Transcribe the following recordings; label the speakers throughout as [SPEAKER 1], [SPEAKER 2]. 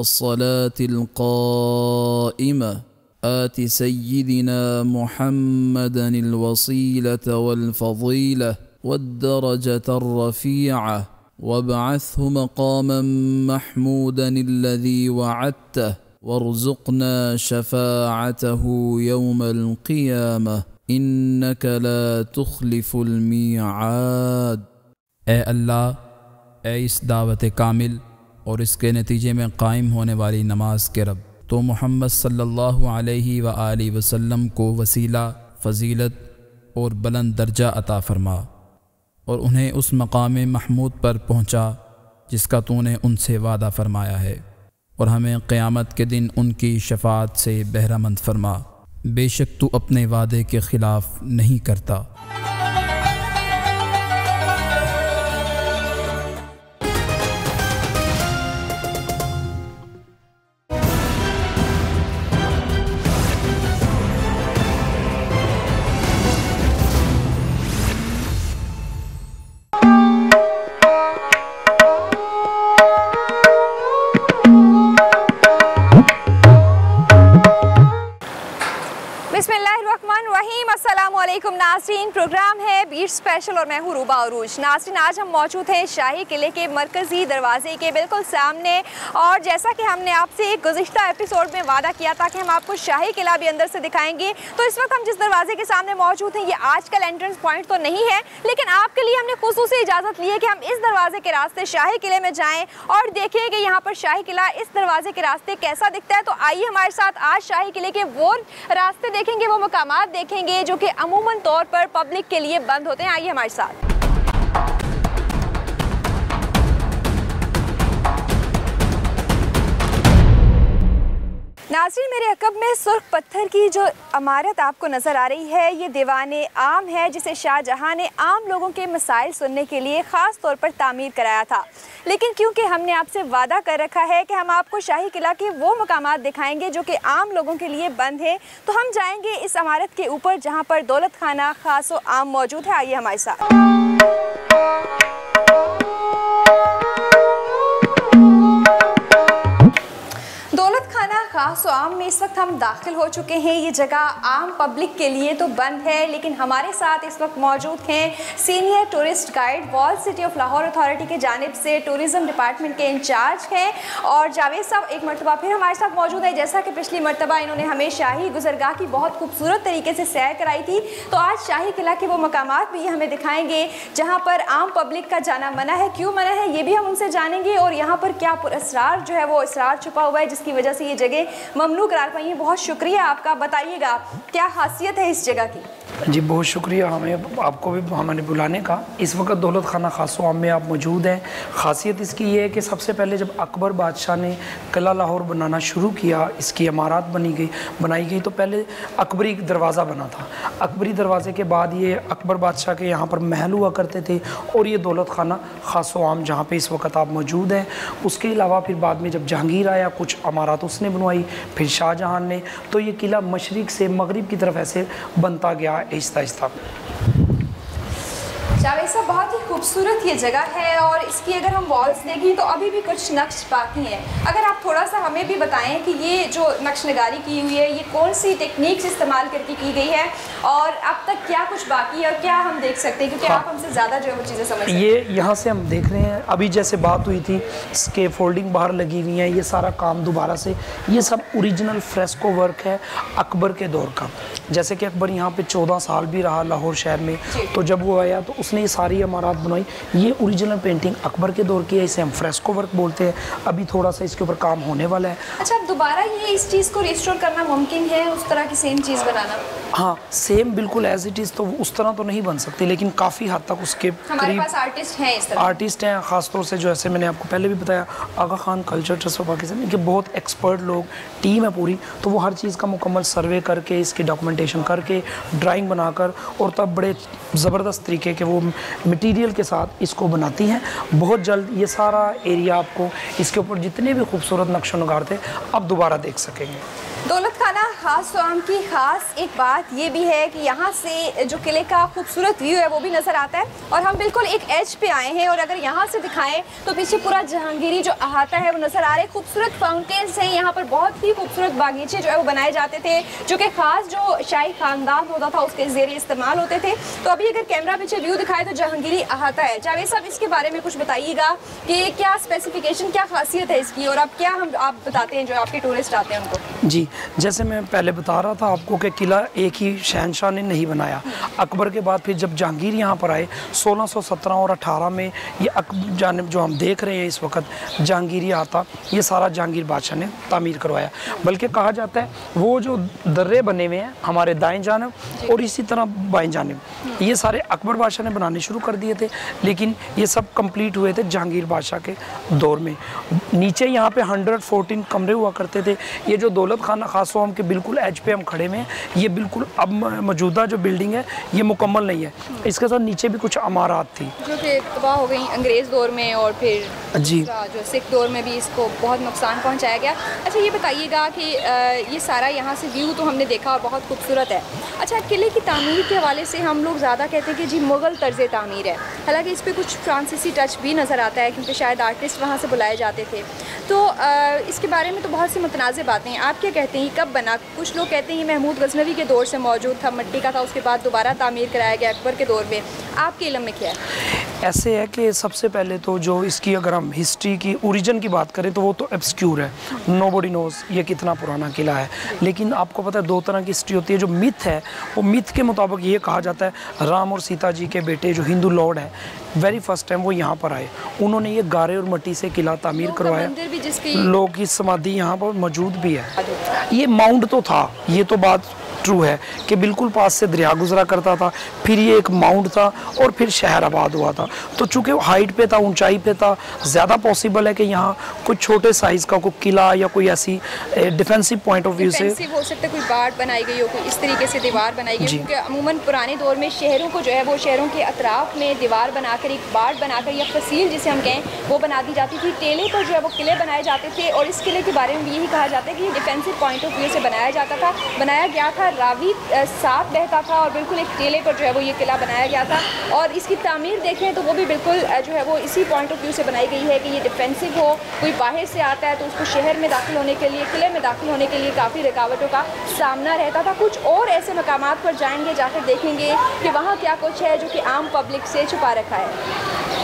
[SPEAKER 1] والصلاة القائمة. آت سيدنا محمدا الوصيلة والفضيلة والدرجة الرفيعة. وابعثه مقاما محمودا الذي وعدته. وارزقنا شفاعته يوم القيامة. إنك لا تخلف الميعاد. اے اللہ اے اس دعوت کامل اور اس کے نتیجے میں قائم ہونے والی نماز کے رب۔ تو محمد صلی اللہ علیہ وآلہ وسلم کو وسیلہ، فضیلت اور بلند درجہ عطا فرما اور انہیں اس مقام محمود پر پہنچا جس کا تو نے ان سے وعدہ فرمایا ہے اور ہمیں قیامت کے دن ان کی شفاعت سے بہرہ مند فرما۔ بے شک تو اپنے وعدے کے خلاف نہیں کرتا۔
[SPEAKER 2] ん? میں ہوں، روبا عروج۔ ناظرین، آج ہم موجود ہیں شاہی قلعے کے مرکزی دروازے کے بالکل سامنے۔ اور جیسا کہ ہم نے آپ سے ایک گزشتہ ایپیسوڈ میں وعدہ کیا تھا کہ ہم آپ کو شاہی قلعہ بھی اندر سے دکھائیں گے۔ تو اس وقت ہم جس دروازے کے سامنے موجود ہیں، یہ آج کل انٹرنس پوائنٹ تو نہیں ہے، لیکن آپ کے لیے ہم نے خصوصی اجازت لی ہے کہ ہم اس دروازے کے راستے شاہی قلعے میں جائیں۔ اور دیکھیں کہ یہاں پر شاہی قلعہ اس دروازے کے راستے کیسا دکھتا ہے۔ تو آئیے ہمارے ساتھ آج شاہی قلعے کے وہ راستے دیکھیں گے، وہ مقامات دیکھیں گے جو کہ عموماً طور پر پبلک کے لیے بند ہوتے ہیں۔ آئیے ہمارے ساتھ۔ side. ناظرین میرے عقب میں سرخ پتھر کی جو عمارت آپ کو نظر آ رہی ہے، یہ دیوان عام ہے جسے شاہ جہاں نے عام لوگوں کے مسائل سننے کے لیے خاص طور پر تعمیر کرایا تھا۔ لیکن کیونکہ ہم نے آپ سے وعدہ کر رکھا ہے کہ ہم آپ کو شاہی قلعہ کے وہ مقامات دکھائیں گے جو کہ عام لوگوں کے لیے بند ہے تو ہم جائیں گے اس عمارت کے اوپر جہاں پر دولت خانہ خاص و عام موجود ہے۔ آئیے ہمارے ساتھ۔ خاص و عام میں اس وقت ہم داخل ہو چکے ہیں۔ یہ جگہ عام پبلک کے لیے تو بند ہے، لیکن ہمارے ساتھ اس وقت موجود ہیں senior tourist guide wall city of Lahore authority کے جانب سے ٹورزم ڈپارٹمنٹ کے انچارج ہیں۔ اور جاوید صاحب، ایک مرتبہ پھر ہمارے ساتھ موجود ہے جیسا کہ پچھلی مرتبہ انہوں نے ہمیں شاہی گزرگاہ کی بہت خوبصورت طریقے سے سیر کرائی تھی، تو آج شاہی قلعہ کے وہ مقامات بھی ہمیں دکھائیں گے، جہاں پر عام پبلک کا جانا منع ہے۔ کیوں منع ہے، یہ بھی ہم ان سے جانیں گے۔ اور یہاں پر کیا پر اسرار جو ہے وہ اسرار چھپا ہوا ہے، جس کی وجہ سے یہ جگہ ممنوع قرار پائی ہے بہت شکریہ آپ کا۔ بتائیے گا کیا خاصیت ہے اس جگہ کی؟
[SPEAKER 3] جی بہت شکریہ۔ ہمیں آپ کو بھی ہمیں بلانے کا۔ اس وقت دولت خانہ خاص و عام میں آپ موجود ہیں۔ خاصیت اس کی یہ ہے کہ سب سے پہلے جب اکبر بادشاہ نے قلعہ لاہور بنانا شروع کیا، اس کی عمارات بنی گئی، بنائی گئی، تو پہلے اکبری دروازہ بنا تھا۔ اکبری دروازے کے بعد یہ اکبر بادشاہ کے یہاں پر محل ہوا کرتے تھے اور یہ دولت خانہ خاص و عام جہاں پہ اس وقت آپ موجود ہیں۔ اس کے علاوہ پھر بعد میں جب جہانگیر آیا، کچھ عمارات اس نے بنوائی۔ پھر شاہ جہاں نے، تو یہ قلعہ مشرق سے مغرب کی طرف ایسے بنتا گیا، آہستہ آہستہ۔
[SPEAKER 2] جاوید صاحب بہت ہی خوبصورت یہ جگہ ہے اور اس کی اگر ہم والز دیکھیں تو ابھی بھی کچھ نقش باقی ہیں۔ اگر آپ تھوڑا سا ہمیں بھی بتائیں کہ یہ جو نقش نگاری کی ہوئی ہے یہ کون سی ٹیکنیکس استعمال کر کے کی گئی ہے اور اب تک کیا کچھ باقی ہے اور کیا ہم دیکھ سکتے ہیں؟ کیونکہ آپ ہم سے زیادہ جو ہے وہ چیزیں سمجھ سکتے ہیں۔
[SPEAKER 3] یہ یہاں سے ہم دیکھ رہے ہیں۔ ابھی جیسے بات ہوئی تھی اس کے فولڈنگ باہر لگی ہوئی ہیں یہ سارا کام دوبارہ سے۔ یہ سب اوریجنل فریسکو ورک ہے اکبر کے دور کا۔ جیسے کہ اکبر یہاں پہ چودہ سال بھی رہا لاہور شہر میں۔ تو جب وہ آیا تو اس نے یہ ساری عمارات بنائی یہ اوریجنل پینٹنگ اکبر کے دور کی ہے اسے ہم فریسکو ورک بولتے ہیں۔ ابھی تھوڑا سا اس کے اوپر کام ہونے والا ہے۔
[SPEAKER 2] اچھا اب دوبارہ یہ اس چیز کو ریسٹور کرنا ممکن ہے اس طرح کی سیم چیز بنانا؟
[SPEAKER 3] ہاں سیم بالکل ایز اٹ از تو اس طرح تو نہیں بن سکتی لیکن کافی حد تک اس کے ہمارے
[SPEAKER 2] پاس آرٹسٹ ہیں اس طرح۔
[SPEAKER 3] آرٹسٹ ہیں خاص طور سے جو ایسے میں نے آپ کو پہلے بھی بتایا Aga Khan culture trust of Pakistan کہ بہت ایکسپرٹ لوگ ٹیم ہے پوری۔ تو وہ ہر چیز کا مکمل سروے کر کے اس کی ڈاکومنٹیشن کر کے ڈرائنگ بنا کر اور تب بڑے زبردست طریقے کے وہ مٹیریل کے ساتھ اس کو بناتی ہیں۔ بہت جلد یہ سارا ایریا آپ کو اس کے اوپر جتنے بھی خوبصورت نقش و نگار تھے اب دوبارہ دیکھ سکیں گے۔
[SPEAKER 2] دولت خانہ خاص سوام کی خاص ایک بات یہ بھی ہے کہ یہاں سے جو قلعے کا خوبصورت ویو ہے وہ بھی نظر آتا ہے اور ہم بالکل ایک ایج پہ آئے ہیں اور اگر یہاں سے دکھائیں تو پیچھے پورا جہانگیری جو احاطہ ہے وہ نظر آ رہے خوبصورت فاؤنٹینس ہیں، یہاں پر بہت ہی خوبصورت باغیچے جو ہے وہ بنائے جاتے تھے، جو کہ خاص جو شاہی خاندان ہوتا تھا اس کے زیر استعمال ہوتے تھے۔ تو ابھی اگر کیمرہ پیچھے ویو دکھائے تو جہانگیری احاطہ ہے۔ جاوید صاحب، اس کے بارے میں کچھ بتائیے گا کہ کیا اسپیسیفکیشن کیا خاصیت ہے اس کی اور اب کیا ہم آپ بتاتے ہیں جو آپ کے ٹورسٹ آتے ہیں ان کو؟
[SPEAKER 3] جی جیسے میں پہلے بتا رہا تھا آپ کو کہ قلعہ ایک ہی شہنشاہ نے نہیں بنایا۔ اکبر کے بعد پھر جب جہانگیر یہاں پر آئے، سولہ سو سترہ اور اٹھارہ میں یہ جانب جو ہم دیکھ رہے ہیں اس وقت جہانگیری آتا یہ سارا جہانگیر بادشاہ نے تعمیر کروایا۔ بلکہ کہا جاتا ہے، وہ جو درے بنے ہوئے ہیں، ہمارے دائیں جانب اور اسی طرح بائیں جانب، یہ سارے اکبر بادشاہ نے بنانے شروع کر دیے تھے۔ لیکن یہ سب کمپلیٹ ہوئے تھے جہانگیر بادشاہ کے دور میں۔ نیچے یہاں پہ ہنڈریڈ فورٹین کمرے ہوا کرتے تھے۔ یہ جو دولت خان خانہ خاص ہم کے بالکل ایج پہ ہم کھڑے ہوئے ہیں یہ بالکل اب موجودہ جو بلڈنگ ہے یہ مکمل نہیں ہے۔ اس کے ساتھ نیچے بھی کچھ عمارات تھی۔
[SPEAKER 2] جو کہ تباہ ہو گئی انگریز دور میں اور پھر جی۔ جو سکھ دور میں بھی اس کو بہت نقصان پہنچایا گیا۔ اچھا یہ بتائیے گا کہ یہ سارا یہاں سے ویو تو ہم نے دیکھا اور بہت خوبصورت ہے۔ اچھا قلعے کی تعمیر کے حوالے سے ہم لوگ زیادہ کہتے ہیں کہ جی مغل طرز تعمیر ہے۔ حالانکہ اس پہ کچھ فرانسیسی ٹچ بھی نظر آتا ہے کیونکہ شاید آرٹسٹ وہاں سے بلائے جاتے تھے۔ تو آ, اس کے بارے میں تو بہت سی متنازع باتیں ہیں۔ آپ کیا کہتے ہیں؟ کب بنا؟ کچھ لوگ کہتے ہیں محمود غزنوی کے دور سے موجود تھا، مٹی کا تھا، اس کے بعد دوبارہ تعمیر کرایا گیا اکبر کے دور میں۔ آپ کے علم میں کیا ہے؟
[SPEAKER 3] ایسے ہے کہ سب سے پہلے تو جو اس کی اگر ہم ہسٹری کی اوریجن کی بات کریں تو وہ تو ایبسکیور ہے۔ نو بوڈی نوز یہ کتنا پرانا قلعہ ہے۔ لیکن آپ کو پتہ ہے دو طرح کی ہسٹری ہوتی ہے۔ جو متھ ہے وہ متھ کے مطابق یہ کہا جاتا ہے رام اور سیتا جی کے بیٹے جو ہندو لارڈ ہیں ویری فرسٹ ٹائم وہ یہاں پر آئے۔ انہوں نے یہ گارے اور مٹی سے قلعہ تعمیر کروایا۔
[SPEAKER 2] لوگ
[SPEAKER 3] کی سمادھی یہاں پر موجود بھی ہے یہ ماؤنٹ تو تھا۔ یہ تو بات ٹرو ہے کہ بالکل پاس سے دریا گزرا کرتا تھا پھر یہ ایک ماؤنٹ تھا اور پھر شہر آباد ہوا تھا۔ تو چونکہ ہائٹ پہ تھا اونچائی پہ تھا زیادہ پوسیبل ہے کہ یہاں کوئی چھوٹے سائز کا کوئی قلعہ یا کوئی ایسی ڈیفینسو پوائنٹ آف ویو سے
[SPEAKER 2] ہو سکتا ہے کوئی بارڈ بنائی گئی ہو کوئی اس طریقے سے دیوار بنائی گئی جی۔ کیونکہ عموماً پرانے دور میں شہروں کو جو ہے وہ شہروں کے اطراف میں دیوار بنا کر ایک بارڈ بنا کر یا فصیل جسے ہم کہیں وہ بنا دی جاتی تھی۔ ٹیلے پر جو ہے وہ قلعے بنائے جاتے تھے اور اس قلعے کے بارے میں بھی یہی کہا جاتا ہے کہ یہ ڈیفینسو پوائنٹ آف ویو سے بنایا جاتا تھا۔ بنایا گیا تھا راوی صاف بہتا تھا اور بالکل ایک ٹیلے پر جو ہے وہ یہ قلعہ بنایا گیا تھا۔ اور اس کی تعمیر دیکھیں تو وہ بھی بالکل جو ہے وہ اسی پوائنٹ آف ویو سے بنائی گئی ہے کہ یہ ڈیفینسو ہو، کوئی باہر سے آتا ہے تو اس کو شہر میں داخل ہونے کے لیے، قلعے میں داخل ہونے کے لیے کافی رکاوٹوں کا سامنا رہتا تھا۔ کچھ اور ایسے مقامات پر جائیں گے جا کر دیکھیں گے کہ وہاں کیا کچھ ہے جو کہ عام پبلک سے چھپا رکھا ہے۔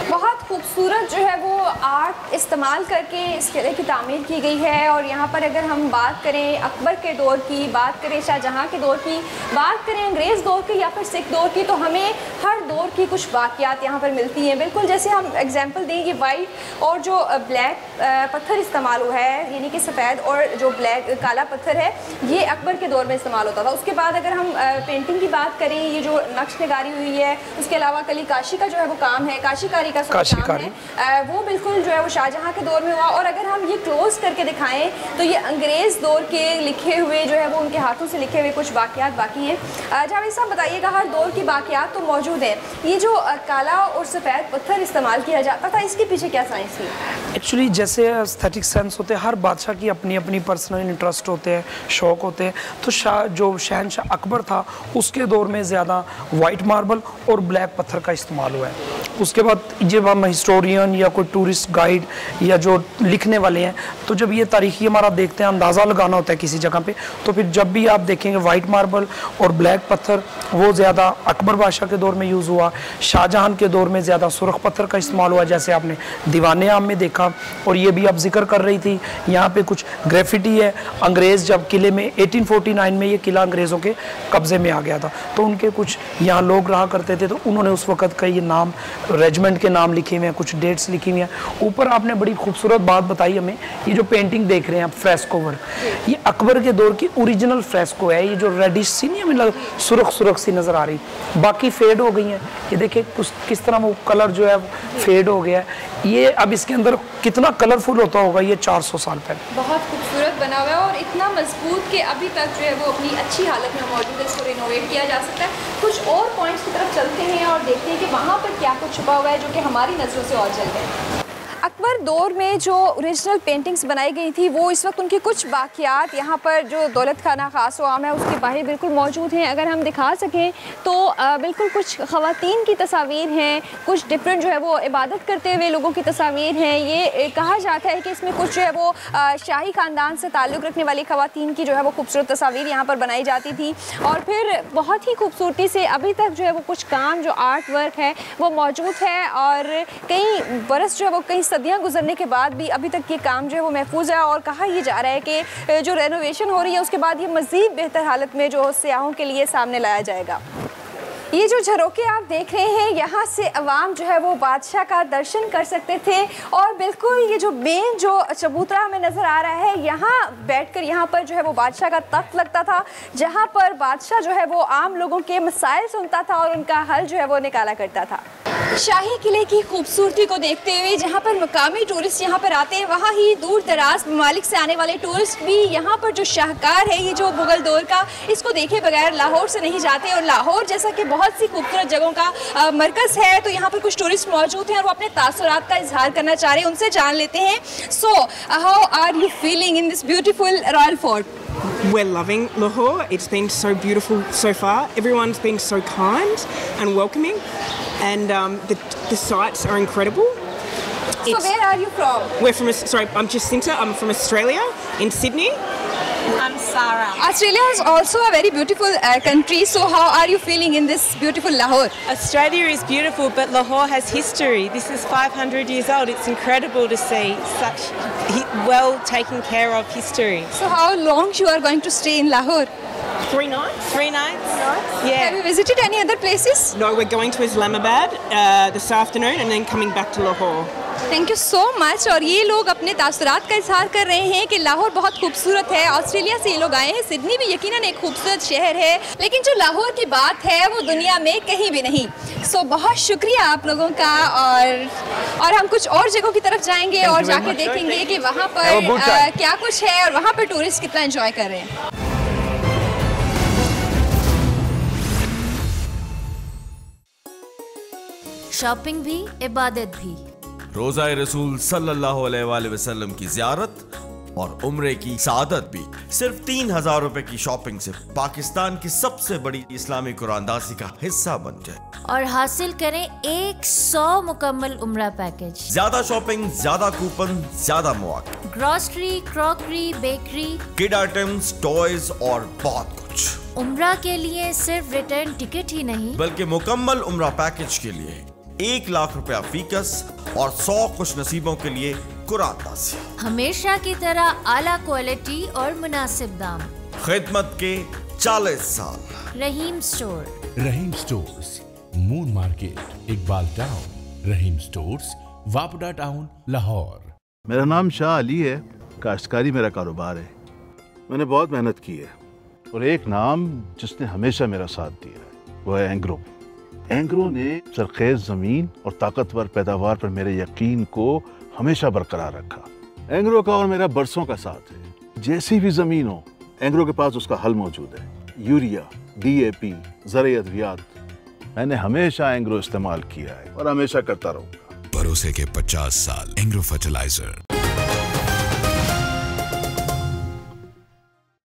[SPEAKER 2] بہت خوبصورت جو ہے وہ آرٹ استعمال کر کے اس قلعے کی تعمیر کی گئی ہے اور یہاں پر اگر ہم بات کریں اکبر کے دور کی، بات کریں شاہ جہاں کے دور کی، بات کریں انگریز دور کی یا پھر سکھ دور کی، تو ہمیں ہر دور کی کچھ واقعات یہاں پر ملتی ہیں۔ بالکل جیسے ہم اگزامپل دیں، یہ وائٹ اور جو بلیک پتھر استعمال ہوا ہے یعنی کہ سفید اور جو بلیک کالا پتھر ہے، یہ اکبر کے دور میں استعمال ہوتا تھا۔ اس کے بعد اگر ہم پینٹنگ کی بات کریں، یہ جو نقش نگاری ہوئی ہے، اس کے علاوہ کلی کاشی کا جو ہے وہ کام ہے، کاشی کاری کا ہے۔ وہ بالکل جو ہے وہ شاہ جہاں کے دور میں ہوا۔ اور اگر ہم یہ کلوز کر کے دکھائیں تو یہ انگریز دور کے لکھے ہوئے جو ہے وہ ان کے ہاتھوں سے لکھے ہوئے کچھ واقعات باقی ہیں۔ جاوید صاحب بتائیے گا ہر دور کی واقعات تو موجود ہیں۔ یہ جو کالا اور سفید پتھر استعمال کیا جاتا تھا اس کے پیچھے کیا سائنس تھی؟
[SPEAKER 3] ایکچولی جیسے استھیٹک سینس ہوتے ہیں ہر بادشاہ کی اپنی اپنی پرسنل انٹرسٹ ہوتے ہیں شوق ہوتے ہیں۔ تو شاہ جو شہنشاہ اکبر تھا اس کے دور میں زیادہ وائٹ ماربل اور بلیک پتھر کا استعمال ہوا ہے۔ اس کے بعد جب ہم ہسٹورین یا کوئی ٹورسٹ گائیڈ یا جو لکھنے والے ہیں، تو جب یہ تاریخی ہمارا دیکھتے ہیں، اندازہ لگانا ہوتا ہے کسی جگہ پہ، تو پھر جب بھی آپ دیکھیں گے وائٹ ماربل اور بلیک پتھر، وہ زیادہ اکبر بادشاہ کے دور میں یوز ہوا، شاہ جہان کے دور میں زیادہ سرخ پتھر کا استعمال ہوا، جیسے آپ نے دیوان عام میں دیکھا۔ اور یہ بھی آپ ذکر کر رہی تھی، یہاں پہ کچھ گریفٹی ہے۔ انگریز جب قلعے میں ایٹین فورٹی نائن میں یہ قلعہ انگریزوں کے قبضے میں آ گیا تھا۔ تو ان کے کچھ یہاں لوگ رہا کرتے تھے، تو انہوں نے اس وقت کا یہ نام ریجمنٹ کے نام لکھے۔ لکھی ہوئے ہیں، کچھ ڈیٹس لکھی ہوئی ہیں۔ اوپر آپ نے بڑی خوبصورت بات بتائی ہمیں، یہ جو پینٹنگ دیکھ رہے ہیں آپ فریسکو ورک یہ اکبر کے دور کی اوریجنل فریسکو ہے، یہ جو ریڈش سی نہیں ہمیں مطلب سرخ سرخ سی نظر آ رہی۔ باقی فیڈ ہو گئی ہیں۔ یہ دیکھیں کس طرح وہ کلر جو ہے فیڈ ہو گیا ہے۔ یہ اب اس کے اندر کتنا کلر فل ہوتا ہوگا یہ چار سو سال پہلے۔
[SPEAKER 2] بہت خوبصورت بنا ہوا ہے اور اتنا مضبوط کہ ابھی تک جو ہے وہ اپنی اچھی حالت میں موجود ہے، اس کو رینوویٹ کیا جا سکتا ہے۔ کچھ اور پوائنٹس کی طرف چلتے ہیں اور دیکھتے ہیں کہ وہاں پر کیا کچھ چھپا ہوا ہے جو کہ ہماری نظر نظروں سے اور جل گئے اکبر، دور میں جو اوریجنل پینٹنگز بنائی گئی تھی، وہ اس وقت ان کی کچھ باقیات یہاں پر جو دولت خانہ خاص و عام ہے، اس کے باہر بالکل موجود ہیں۔ اگر ہم دکھا سکیں تو بالکل کچھ خواتین کی تصاویر ہیں، کچھ ڈفرینٹ جو ہے وہ عبادت کرتے ہوئے لوگوں کی تصاویر ہیں۔ یہ کہا جاتا ہے کہ اس میں کچھ جو ہے وہ شاہی خاندان سے تعلق رکھنے والی خواتین کی جو ہے وہ خوبصورت تصاویر یہاں پر بنائی جاتی تھی۔ اور پھر بہت ہی خوبصورتی سے ابھی تک جو ہے وہ کچھ کام، جو آرٹ ورک ہے، وہ موجود ہے۔ اور کئی برس جو ہے وہ کئی صدیاں گزرنے کے بعد بھی ابھی تک یہ کام جو ہے وہ محفوظ ہے اور کہا یہ جا رہا ہے کہ جو رینوویشن ہو رہی ہے، اس کے بعد یہ مزید بہتر حالت میں جو سیاحوں کے لیے سامنے لایا جائے گا۔ یہ جو جھروکے آپ دیکھ رہے ہیں، یہاں سے عوام جو ہے وہ بادشاہ کا درشن کر سکتے تھے۔ اور بالکل یہ جو مین جو چبوترہ میں نظر آ رہا ہے، یہاں بیٹھ کر یہاں پر جو ہے وہ بادشاہ کا تخت لگتا تھا، جہاں پر بادشاہ جو ہے وہ عام لوگوں کے مسائل سنتا تھا اور ان کا حل جو ہے وہ نکالا کرتا تھا۔ شاہی قلعے کی خوبصورتی کو دیکھتے ہوئے جہاں پر مقامی ٹورسٹ یہاں پر آتے ہیں، وہاں ہی دور دراز ممالک سے آنے والے ٹورسٹ بھی یہاں پر جو شاہکار ہے یہ جو مغل دور کا، اس کو دیکھے بغیر لاہور سے نہیں جاتے اور لاہور جیسا کہ بہت بہت سی خوبصورت جگہوں کا مرکز ہے تو یہاں پر کچھ ٹورسٹ موجود ہیں اور وہ اپنے تاثرات کا اظہار کرنا چاہ رہے ہیں ان سے جان لیتے ہیں so how are you feeling in this beautiful royal fort
[SPEAKER 4] We're loving Lahore. It's been so beautiful so far. Everyone's been so kind and welcoming, and um, the, the sites are incredible. It's, so
[SPEAKER 2] where are you from?
[SPEAKER 4] We're from, sorry, I'm Jacinta. I'm from Australia, in Sydney. I'm Sarah.
[SPEAKER 2] Australia is also a very beautiful uh, country. So how are you feeling in this beautiful Lahore?
[SPEAKER 4] Australia is beautiful, but Lahore has history. This is 500 years old. It's incredible to see such well taken care of history.
[SPEAKER 2] So how long you are going to stay in Lahore?
[SPEAKER 4] Three nights? Three nights? Have Yeah. Have
[SPEAKER 2] you visited any other places?
[SPEAKER 4] No, we're going to Islamabad uh, this afternoon and then coming back to Lahore.
[SPEAKER 2] Thank you so much اور یہ لوگ اپنے تاثرات کا اظہار کر رہے ہیں کہ لاہور بہت خوبصورت ہے۔ آسٹریلیا سے یہ لوگ آئے ہیں سڈنی بھی یقیناً ایک خوبصورت شہر ہے۔ لیکن جو لاہور کی بات ہے وہ دنیا میں کہیں بھی نہیں۔ سو بہت شکریہ آپ لوگوں کا۔ اور اور ہم کچھ اور جگہوں کی طرف جائیں گے اور جا کے دیکھیں گے کہ وہاں پر کیا کچھ ہے اور وہاں پر ٹورسٹ کتنا انجوائے کر رہے ہیں۔
[SPEAKER 5] شاپنگ بھی عبادت بھی۔
[SPEAKER 6] روزہ رسول صلی اللہ علیہ وآلہ وسلم کی زیارت اور عمرے کی سعادت بھی صرف تین ہزار روپے کی شاپنگ سے پاکستان کی سب سے بڑی اسلامی قرآن داسی کا حصہ بن جائے۔
[SPEAKER 5] اور حاصل کریں ایک سو مکمل عمرہ پیکج
[SPEAKER 6] زیادہ شاپنگ زیادہ کوپن زیادہ مواقع۔
[SPEAKER 5] Grocery crockery bakery
[SPEAKER 6] kid items toys اور بہت کچھ۔
[SPEAKER 5] عمرہ کے لیے صرف ریٹرن ٹکٹ ہی نہیں
[SPEAKER 6] بلکہ مکمل عمرہ پیکج کے لیے۔ ایک لاکھ روپیہ فیکس اور سو خوش نصیبوں کے لیے
[SPEAKER 5] ہمیشہ کی طرح اعلیٰ کوالٹی اور مناسب دام۔
[SPEAKER 6] خدمت کے چالیس سال۔
[SPEAKER 5] Rahim store
[SPEAKER 7] Rahim stores moon market Iqbal town Rahim stores واپڈا town Lahore.
[SPEAKER 8] میرا نام شاہ علی ہے کاشتکاری میرا کاروبار ہے۔ میں نے بہت محنت کی ہے۔ اور ایک نام جس نے ہمیشہ میرا ساتھ دیا ہے وہ ہے اینگرو اینگروں نے سرخیز زمین اور طاقتور پیداوار پر میرے یقین کو ہمیشہ برقرار رکھا۔ اینگروں کا اور میرا برسوں کا ساتھ ہے۔ جیسی بھی زمین ہو اینگروں کے پاس اس کا حل موجود ہے۔ یوریا ڈی اے پی زرعی ادویات۔ میں نے ہمیشہ اینگرو استعمال کیا ہے اور ہمیشہ کرتا رہوں گا۔
[SPEAKER 7] بھروسے کے پچاس سال اینگرو فرٹیلائزر۔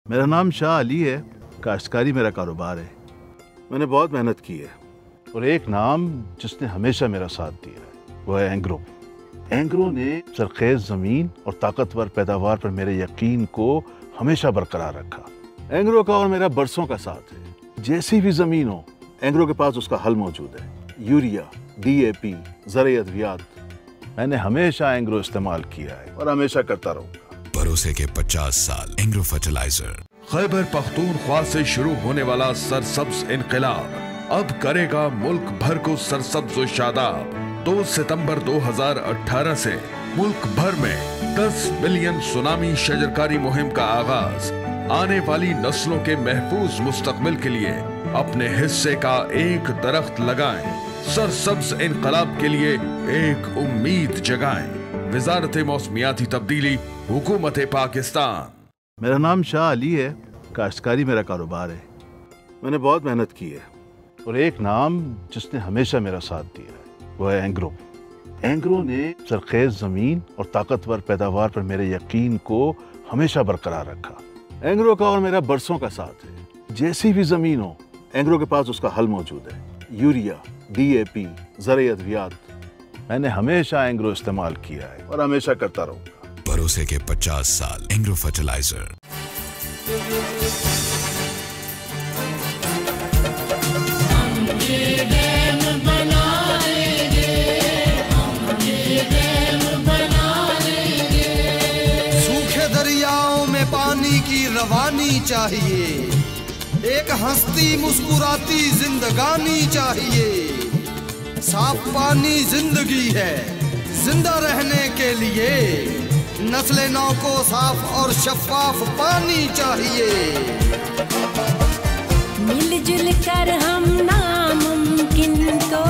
[SPEAKER 8] میرا نام شاہ علی ہے۔ کاشتکاری میرا کاروبار ہے۔ میں نے بہت محنت کی ہے۔ اور ایک نام جس نے ہمیشہ میرا ساتھ دیا ہے وہ ہے اینگرو۔ اینگرو نے سرخیز زمین اور طاقتور پیداوار پر میرے یقین کو ہمیشہ برقرار رکھا۔ اینگرو کا اور میرا برسوں کا ساتھ ہے۔ جیسی بھی زمین ہو اینگرو کے پاس اس کا حل موجود ہے۔ یوریا ڈی اے پی زرعی ادویات۔ میں نے ہمیشہ اینگرو استعمال کیا ہے۔ اور ہمیشہ کرتا رہوں گا۔
[SPEAKER 7] بھروسے کے پچاس سال اینگرو فرٹیلائزر۔
[SPEAKER 9] خیبر پختونخوا سے شروع ہونے والا سرسبز انقلاب۔ اب کرے گا ملک بھر کو سرسبز و شاداب۔ دو ستمبر دو ہزار اٹھارہ سے ملک بھر میں دس ملین سونامی شجرکاری مہم کا آغاز۔ آنے والی نسلوں کے محفوظ مستقبل کے لیے اپنے حصے کا ایک درخت لگائیں۔ سرسبز انقلاب کے لیے ایک امید جگائیں۔ وزارت موسمیاتی تبدیلی، حکومت پاکستان۔
[SPEAKER 8] میرا نام شاہ علی ہے۔ کاشتکاری میرا کاروبار ہے۔ میں نے بہت محنت کی ہے۔ اور ایک نام جس نے ہمیشہ میرا ساتھ دیا ہے، وہ ہے اینگرو۔ اینگرو نے سرخیز زمین اور طاقتور پیداوار پر میرے یقین کو ہمیشہ برقرار رکھا۔ اینگرو کا اور میرا برسوں کا ساتھ ہے۔ جیسی بھی زمین ہو، اینگرو کے پاس اس کا حل موجود ہے۔ یوریا، ڈی اے پی، زرعی ادویات۔ میں نے ہمیشہ اینگرو استعمال کیا ہے اور ہمیشہ کرتا رہوں گا۔
[SPEAKER 7] بھروسے کے پچاس سال، اینگرو فرٹیلائزر۔
[SPEAKER 10] چاہیے۔ ایک ہستی مسکراتی زندگانی چاہیے۔ صاف پانی زندگی ہے۔ زندہ رہنے کے لیے نسل نو کو صاف اور شفاف پانی چاہیے۔
[SPEAKER 11] مل جل کر ہم ناممکن کو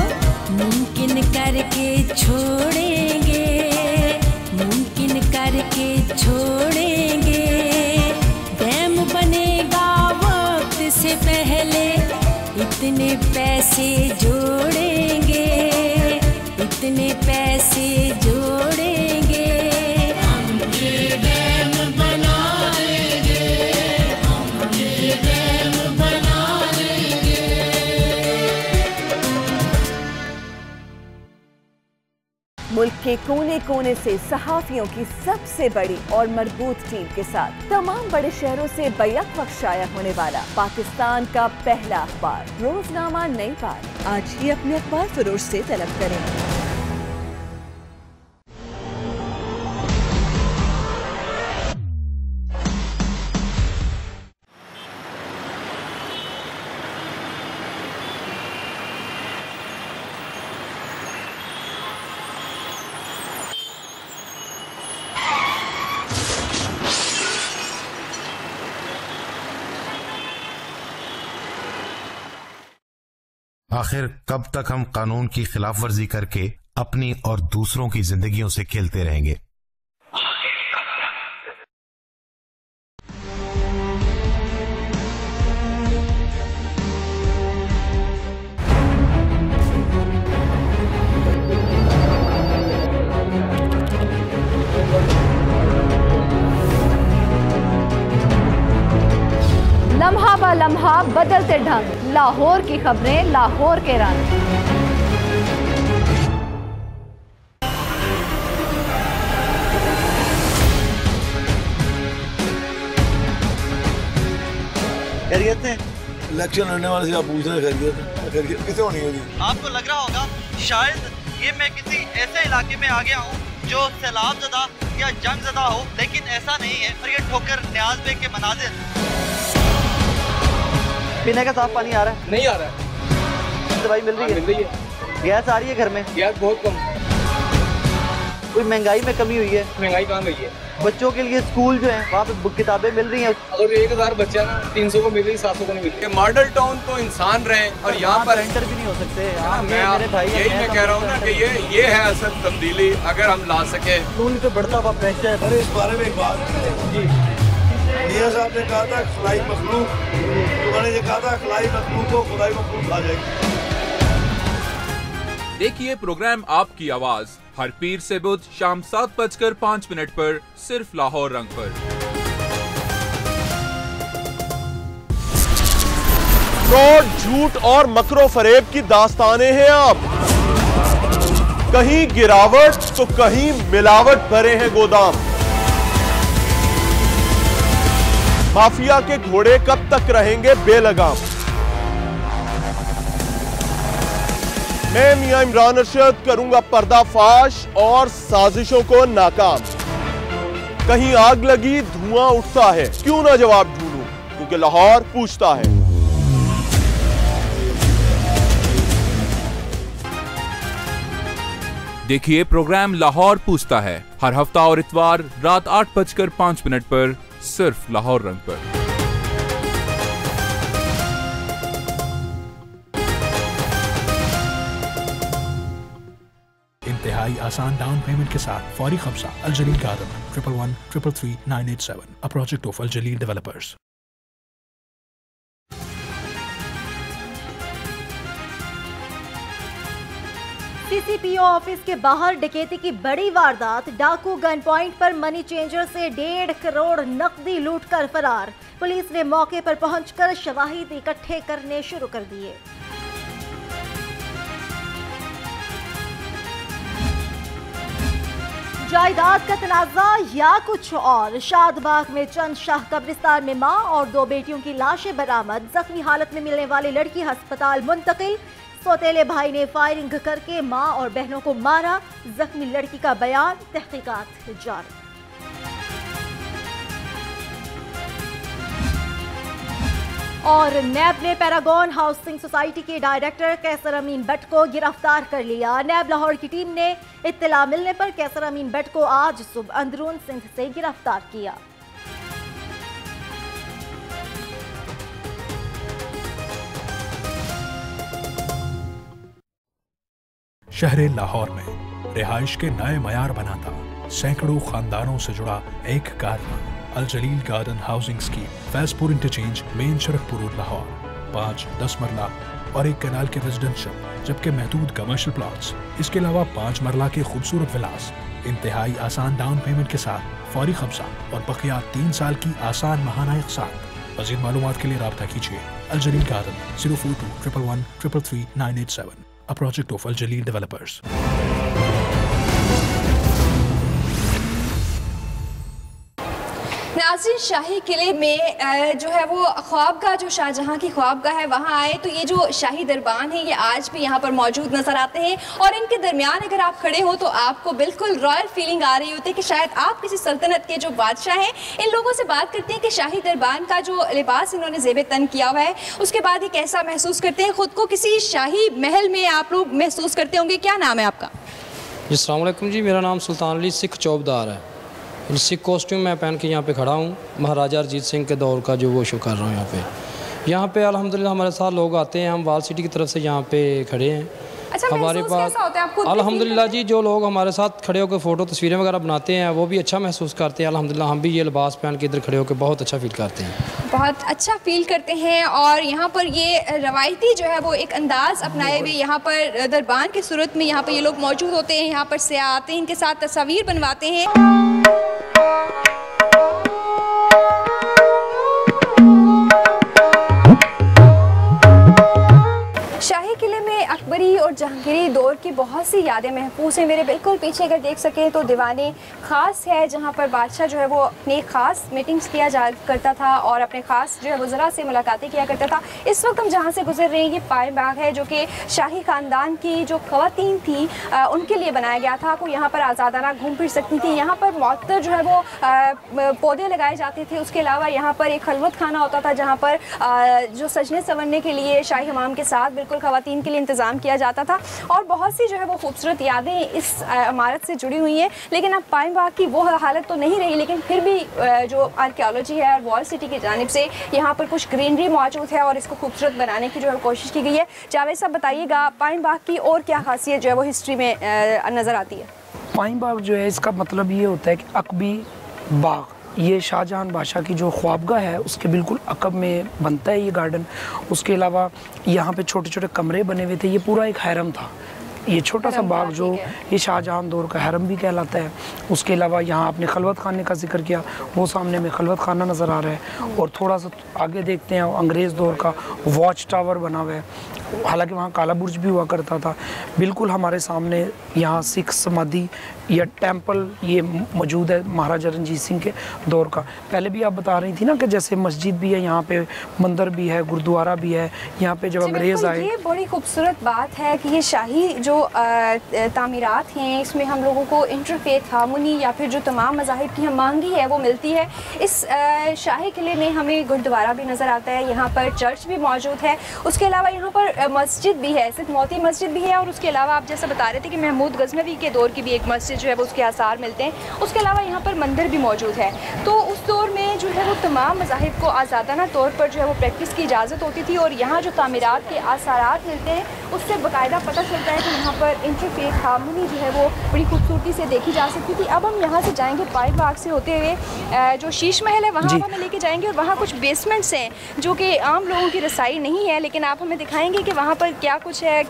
[SPEAKER 11] ممکن کر کے چھوڑیں گے۔ ممکن کر کے چھوڑیں گے۔ سے پہلے اتنے پیسے جوڑیں گے اتنے پیسے جوڑ
[SPEAKER 12] ملک کے کونے کونے سے صحافیوں کی سب سے بڑی اور مربوط ٹیم کے ساتھ تمام بڑے شہروں سے بیق وقت شائع ہونے والا پاکستان کا پہلا اخبار، روزنامہ نئی بار۔ آج ہی اپنے اخبار فروش سے طلب کریں۔
[SPEAKER 13] آخر کب تک ہم قانون کی خلاف ورزی کر کے اپنی اور دوسروں کی زندگیوں سے کھیلتے رہیں گے؟
[SPEAKER 12] لاہور کی خبریں لاہور کے رنگ۔
[SPEAKER 14] خیریت ہے الیکشن
[SPEAKER 15] لڑنے والے سے آپ پوچھ رہے خیریت ہے خیریت کسے ہونی ہوگی؟
[SPEAKER 14] آپ کو لگ رہا ہوگا شاید یہ میں کسی ایسے علاقے میں آ گیا ہوں جو سیلاب زدہ یا جنگ زدہ ہو لیکن ایسا نہیں ہے اور یہ ٹھوکر نیاز بے کے مناظر۔ پینے کا صاف
[SPEAKER 16] پانی
[SPEAKER 14] آ رہا ہے۔
[SPEAKER 16] نہیں آ رہا ہے۔
[SPEAKER 14] دوائی ہاں،
[SPEAKER 16] مل رہی ہے؟ گیس
[SPEAKER 14] آ رہی ہے گھر میں؟
[SPEAKER 16] گیس بہت کم۔
[SPEAKER 14] کوئی مہنگائی میں کمی ہوئی ہے؟
[SPEAKER 16] مہنگائی کہاں گئی ہے؟
[SPEAKER 14] بچوں کے لیے اسکول جو ہیں وہاں پہ کتابیں مل رہی ہیں۔
[SPEAKER 16] اگر ایک ہزار بچہ نا تین سو کو مل رہی سات سو کو نہیں مل رہی۔ ماڈل ٹاؤن تو انسان رہے اور ہاں، یہاں پر
[SPEAKER 14] انٹر بھی نہیں ہو سکتے۔ ہاں،
[SPEAKER 16] یہی میں کہہ رہا ہوں نا کہ یہ یہ ہے اصل تبدیلی اگر ہم لا سکیں۔ اسکول پہ بڑھتا ہوا پریشر ہے اس بارے میں ایک بات۔ جی۔ صاحب نے
[SPEAKER 15] کہا تھا خلائی مخلوق۔
[SPEAKER 17] دیکھیے پروگرام آپ کی آواز ہر پیر سے بدھ شام سات بج کر پانچ منٹ پر صرف لاہور رنگ پر۔
[SPEAKER 18] فراڈ جھوٹ اور مکرو فریب کی داستانیں ہیں آپ۔ کہیں گراوٹ تو کہیں ملاوٹ بھرے ہیں گودام۔ مافیا کے گھوڑے کب تک رہیں گے بے لگام؟ میں میاں عمران ارشد کروں گا پردہ فاش اور سازشوں کو ناکام۔ کہیں آگ لگی دھواں اٹھتا ہے، کیوں نہ جواب ڈھونڈوں؟ کیونکہ لاہور پوچھتا ہے۔
[SPEAKER 17] دیکھیے، پروگرام لاہور پوچھتا ہے۔ ہر ہفتہ اور اتوار رات آٹھ بج کر پانچ منٹ پر صرف لاہور رنگ پر۔
[SPEAKER 19] انتہائی آسان ڈاؤن پیمنٹ کے ساتھ فوری خمسہ الجلیل کا عدم triple one triple three nine eight seven a project of Al Jalil developers
[SPEAKER 20] C C P O office کے باہر ڈکیتی کی بڑی واردات، ڈاکو گن پوائنٹ پر منی چینجر سے ڈیڑھ کروڑ نقدی لوٹ کر فرار۔ پولیس نے موقع پر پہنچ کر شواہد اکٹھے کرنے شروع کر دیے۔ جائیداد کا تنازع یا کچھ اور۔ شاد باغ میں چند شاہ قبرستان میں ماں اور دو بیٹیوں کی لاشیں برآمد۔ زخمی حالت میں ملنے والی لڑکی ہسپتال منتقل۔ سوتیلے بھائی نے فائرنگ کر کے ماں اور بہنوں کو مارا، زخمی لڑکی کا بیان، تحقیقات جاری۔ اور نیب نے پیراگون ہاؤسنگ سوسائٹی کے ڈائریکٹر کیسر امین بٹ کو گرفتار کر لیا۔ نیب لاہور کی ٹیم نے اطلاع ملنے پر کیسر امین بٹ کو آج صبح اندرون سنگھ سے گرفتار کیا۔
[SPEAKER 19] شہر لاہور میں رہائش کے نئے معیار بناتا سینکڑوں خاندانوں سے جڑا ایک کارواں Al Jalil garden housing scheme Faizpur interchange, main شرخ پور لاہور۔ پانچ دس مرلہ اور ایک کنال کے ریزیڈینشل جبکہ محدود کمرشل پلاٹس اس کے علاوہ پانچ مرلہ کے خوبصورت ولاس انتہائی آسان ڈاؤن پیمنٹ کے ساتھ فوری قبضہ اور بقیہ تین سال کی آسان ماہانہ اقساط۔ مزید معلومات کے لیے رابطہ کیجیے۔ Al Jalil garden zero four two triple one triple three nine eight seven a project of Al Jalil developers.
[SPEAKER 2] ناظرین شاہی قلعے میں جو ہے وہ خواب کا جو شاہ جہاں کی خواب کا ہے، وہاں آئے تو یہ جو شاہی دربان ہیں، یہ آج بھی یہاں پر موجود نظر آتے ہیں۔ اور ان کے درمیان اگر آپ کھڑے ہو تو آپ کو بالکل رائل فیلنگ آ رہی ہوتی ہے کہ شاید آپ کسی سلطنت کے جو بادشاہ ہیں، ان لوگوں سے بات کرتے ہیں کہ شاہی دربان کا جو لباس انہوں نے زیب تن کیا ہوا ہے، اس کے بعد یہ کیسا محسوس کرتے ہیں، خود کو کسی شاہی محل میں آپ لوگ محسوس کرتے ہوں گے۔ کیا نام ہے آپ کا؟ جی،
[SPEAKER 21] السلام علیکم جی میرا نام سلطان علی سکھ چوبدار ہے۔ سکھ کوسٹیوم میں پہن کے یہاں پہ کھڑا ہوں۔ مہاراجہ ارجیت سنگھ کے دور کا جو وہ شو کر رہا ہوں یہاں پہ۔ یہاں پہ الحمدللہ ہمارے ساتھ لوگ آتے ہیں۔ ہم وال سٹی کی طرف سے یہاں پہ کھڑے ہیں۔
[SPEAKER 2] اچھا، ہمارے پاس الحمد للہ جی
[SPEAKER 21] جو لوگ ہمارے ساتھ کھڑے ہو کے فوٹو تصویریں وغیرہ بناتے ہیں وہ بھی اچھا محسوس کرتے ہیں۔ الحمد للہ ہم بھی یہ لباس پہن کے ادھر کھڑے ہو کے بہت اچھا فیل کرتے ہیں۔
[SPEAKER 2] بہت اچھا فیل کرتے ہیں اور یہاں پر یہ روایتی جو ہے وہ ایک انداز اپنائے ہوئے یہاں پر دربان کی صورت میں یہاں پر یہ لوگ موجود ہوتے ہیں۔ یہاں پر سیاح آتے ہیں ان کے ساتھ تصاویر بنواتے ہیں۔ بابری اور جہانگیری دور کی بہت سی یادیں محفوظ ہیں۔ میرے بالکل پیچھے اگر دیکھ سکیں تو دیوانے خاص ہے جہاں پر بادشاہ جو ہے وہ اپنی خاص میٹنگز کیا جا کرتا تھا اور اپنے خاص جو ہے وزراء سے ملاقاتیں کیا کرتا تھا۔ اس وقت ہم جہاں سے گزر رہے ہیں، یہ پائے باغ ہے جو کہ شاہی خاندان کی جو خواتین تھیں ان کے لیے بنایا گیا تھا۔ وہ یہاں پر آزادانہ گھوم پھر سکتی تھیں۔ یہاں پر معطر جو ہے وہ پودے لگائے جاتے تھے۔ اس کے علاوہ یہاں پر ایک خلوت خانہ ہوتا تھا جہاں پر جو سجنے سنورنے کے لیے شاہی حمام کے ساتھ بالکل خواتین کے لیے انتظام کیا کیا جاتا تھا اور بہت سی جو ہے وہ خوبصورت یادیں اس عمارت سے جڑی ہوئی ہیں۔ لیکن اب پائم باغ کی وہ حالت تو نہیں رہی، لیکن پھر بھی جو آرکیالوجی ہے اور وال سٹی کی جانب سے یہاں پر کچھ گرینری موجود ہے اور اس کو خوبصورت بنانے کی جو ہے کوشش کی گئی ہے۔ جاوید صاحب، بتائیے گا پائم باغ کی اور کیا خاصیت جو ہے وہ ہسٹری میں نظر آتی ہے؟
[SPEAKER 3] پائم باغ جو ہے، اس کا مطلب یہ ہوتا ہے کہ اکبی باغ۔ یہ شاہ جہان بادشاہ کی جو خوابگاہ ہے، اس کے بالکل عقب میں بنتا ہے یہ گارڈن۔ اس کے علاوہ یہاں پہ چھوٹے چھوٹے کمرے بنے ہوئے تھے، یہ پورا ایک حیرم تھا۔ یہ چھوٹا سا باغ جو یہ شاہ جہان دور کا حرم بھی کہلاتا ہے۔ اس کے علاوہ یہاں آپ نے خلوت خانے کا ذکر کیا وہ سامنے میں خلوت خانہ نظر آ رہا ہے۔ اور تھوڑا سا آگے دیکھتے ہیں انگریز دور کا واچ ٹاور بنا ہوا ہے۔ حالانکہ وہاں کالا برج بھی ہوا کرتا تھا۔ بالکل ہمارے سامنے یہاں سکھ سمادھی یا ٹیمپل یہ موجود ہے مہاراجا رنجیت سنگھ کے دور کا۔ پہلے بھی آپ بتا رہی تھی نا کہ جیسے مسجد بھی ہے یہاں پہ مندر بھی ہے گردوارہ بھی ہے۔ یہاں پہ جب جی، انگریز آئے۔
[SPEAKER 2] یہ بڑی خوبصورت بات ہے کہ یہ شاہی جو تعمیرات ہیں، اس میں ہم لوگوں کو انٹرفیت ہارمونی یا پھر جو تمام مذاہب کی ہم مانگی ہے، وہ ملتی ہے۔ اس شاہی قلعے میں ہمیں گردوارہ بھی نظر آتا ہے، یہاں پر چرچ بھی موجود ہے۔ اس کے علاوہ یہاں پر مسجد بھی ہے، صرف موتی مسجد بھی ہے اور اس کے علاوہ آپ جیسا بتا رہے تھے کہ محمود غزنوی کے دور کی بھی ایک مسجد جو ہے، وہ اس کے آثار ملتے ہیں۔ اس کے علاوہ یہاں پر مندر بھی موجود ہے۔ تو اس دور میں جو ہے، وہ تمام مذاہب کو آزادانہ طور پر جو ہے، وہ پریکٹس کی اجازت ہوتی تھی اور یہاں جو تعمیرات کے آثارات ملتے ہیں، اس سے باقاعدہ پتہ چلتا ہے کہ یہاں پر انٹرفیت ہارمونی جو ہے وہ بڑی خوبصورتی سے دیکھی جا سکتی تھی۔ اب ہم یہاں سے جائیں گے پائٹ باغ سے ہوتے ہوئے جو شیش محل ہے وہاں ہمیں لے کے جائیں گے اور وہاں کچھ بیسمنٹس ہیں جو کہ عام لوگوں کی رسائی نہیں ہے لیکن آپ ہمیں دکھائیں گے کہ وہاں پر کیا کچھ ہے۔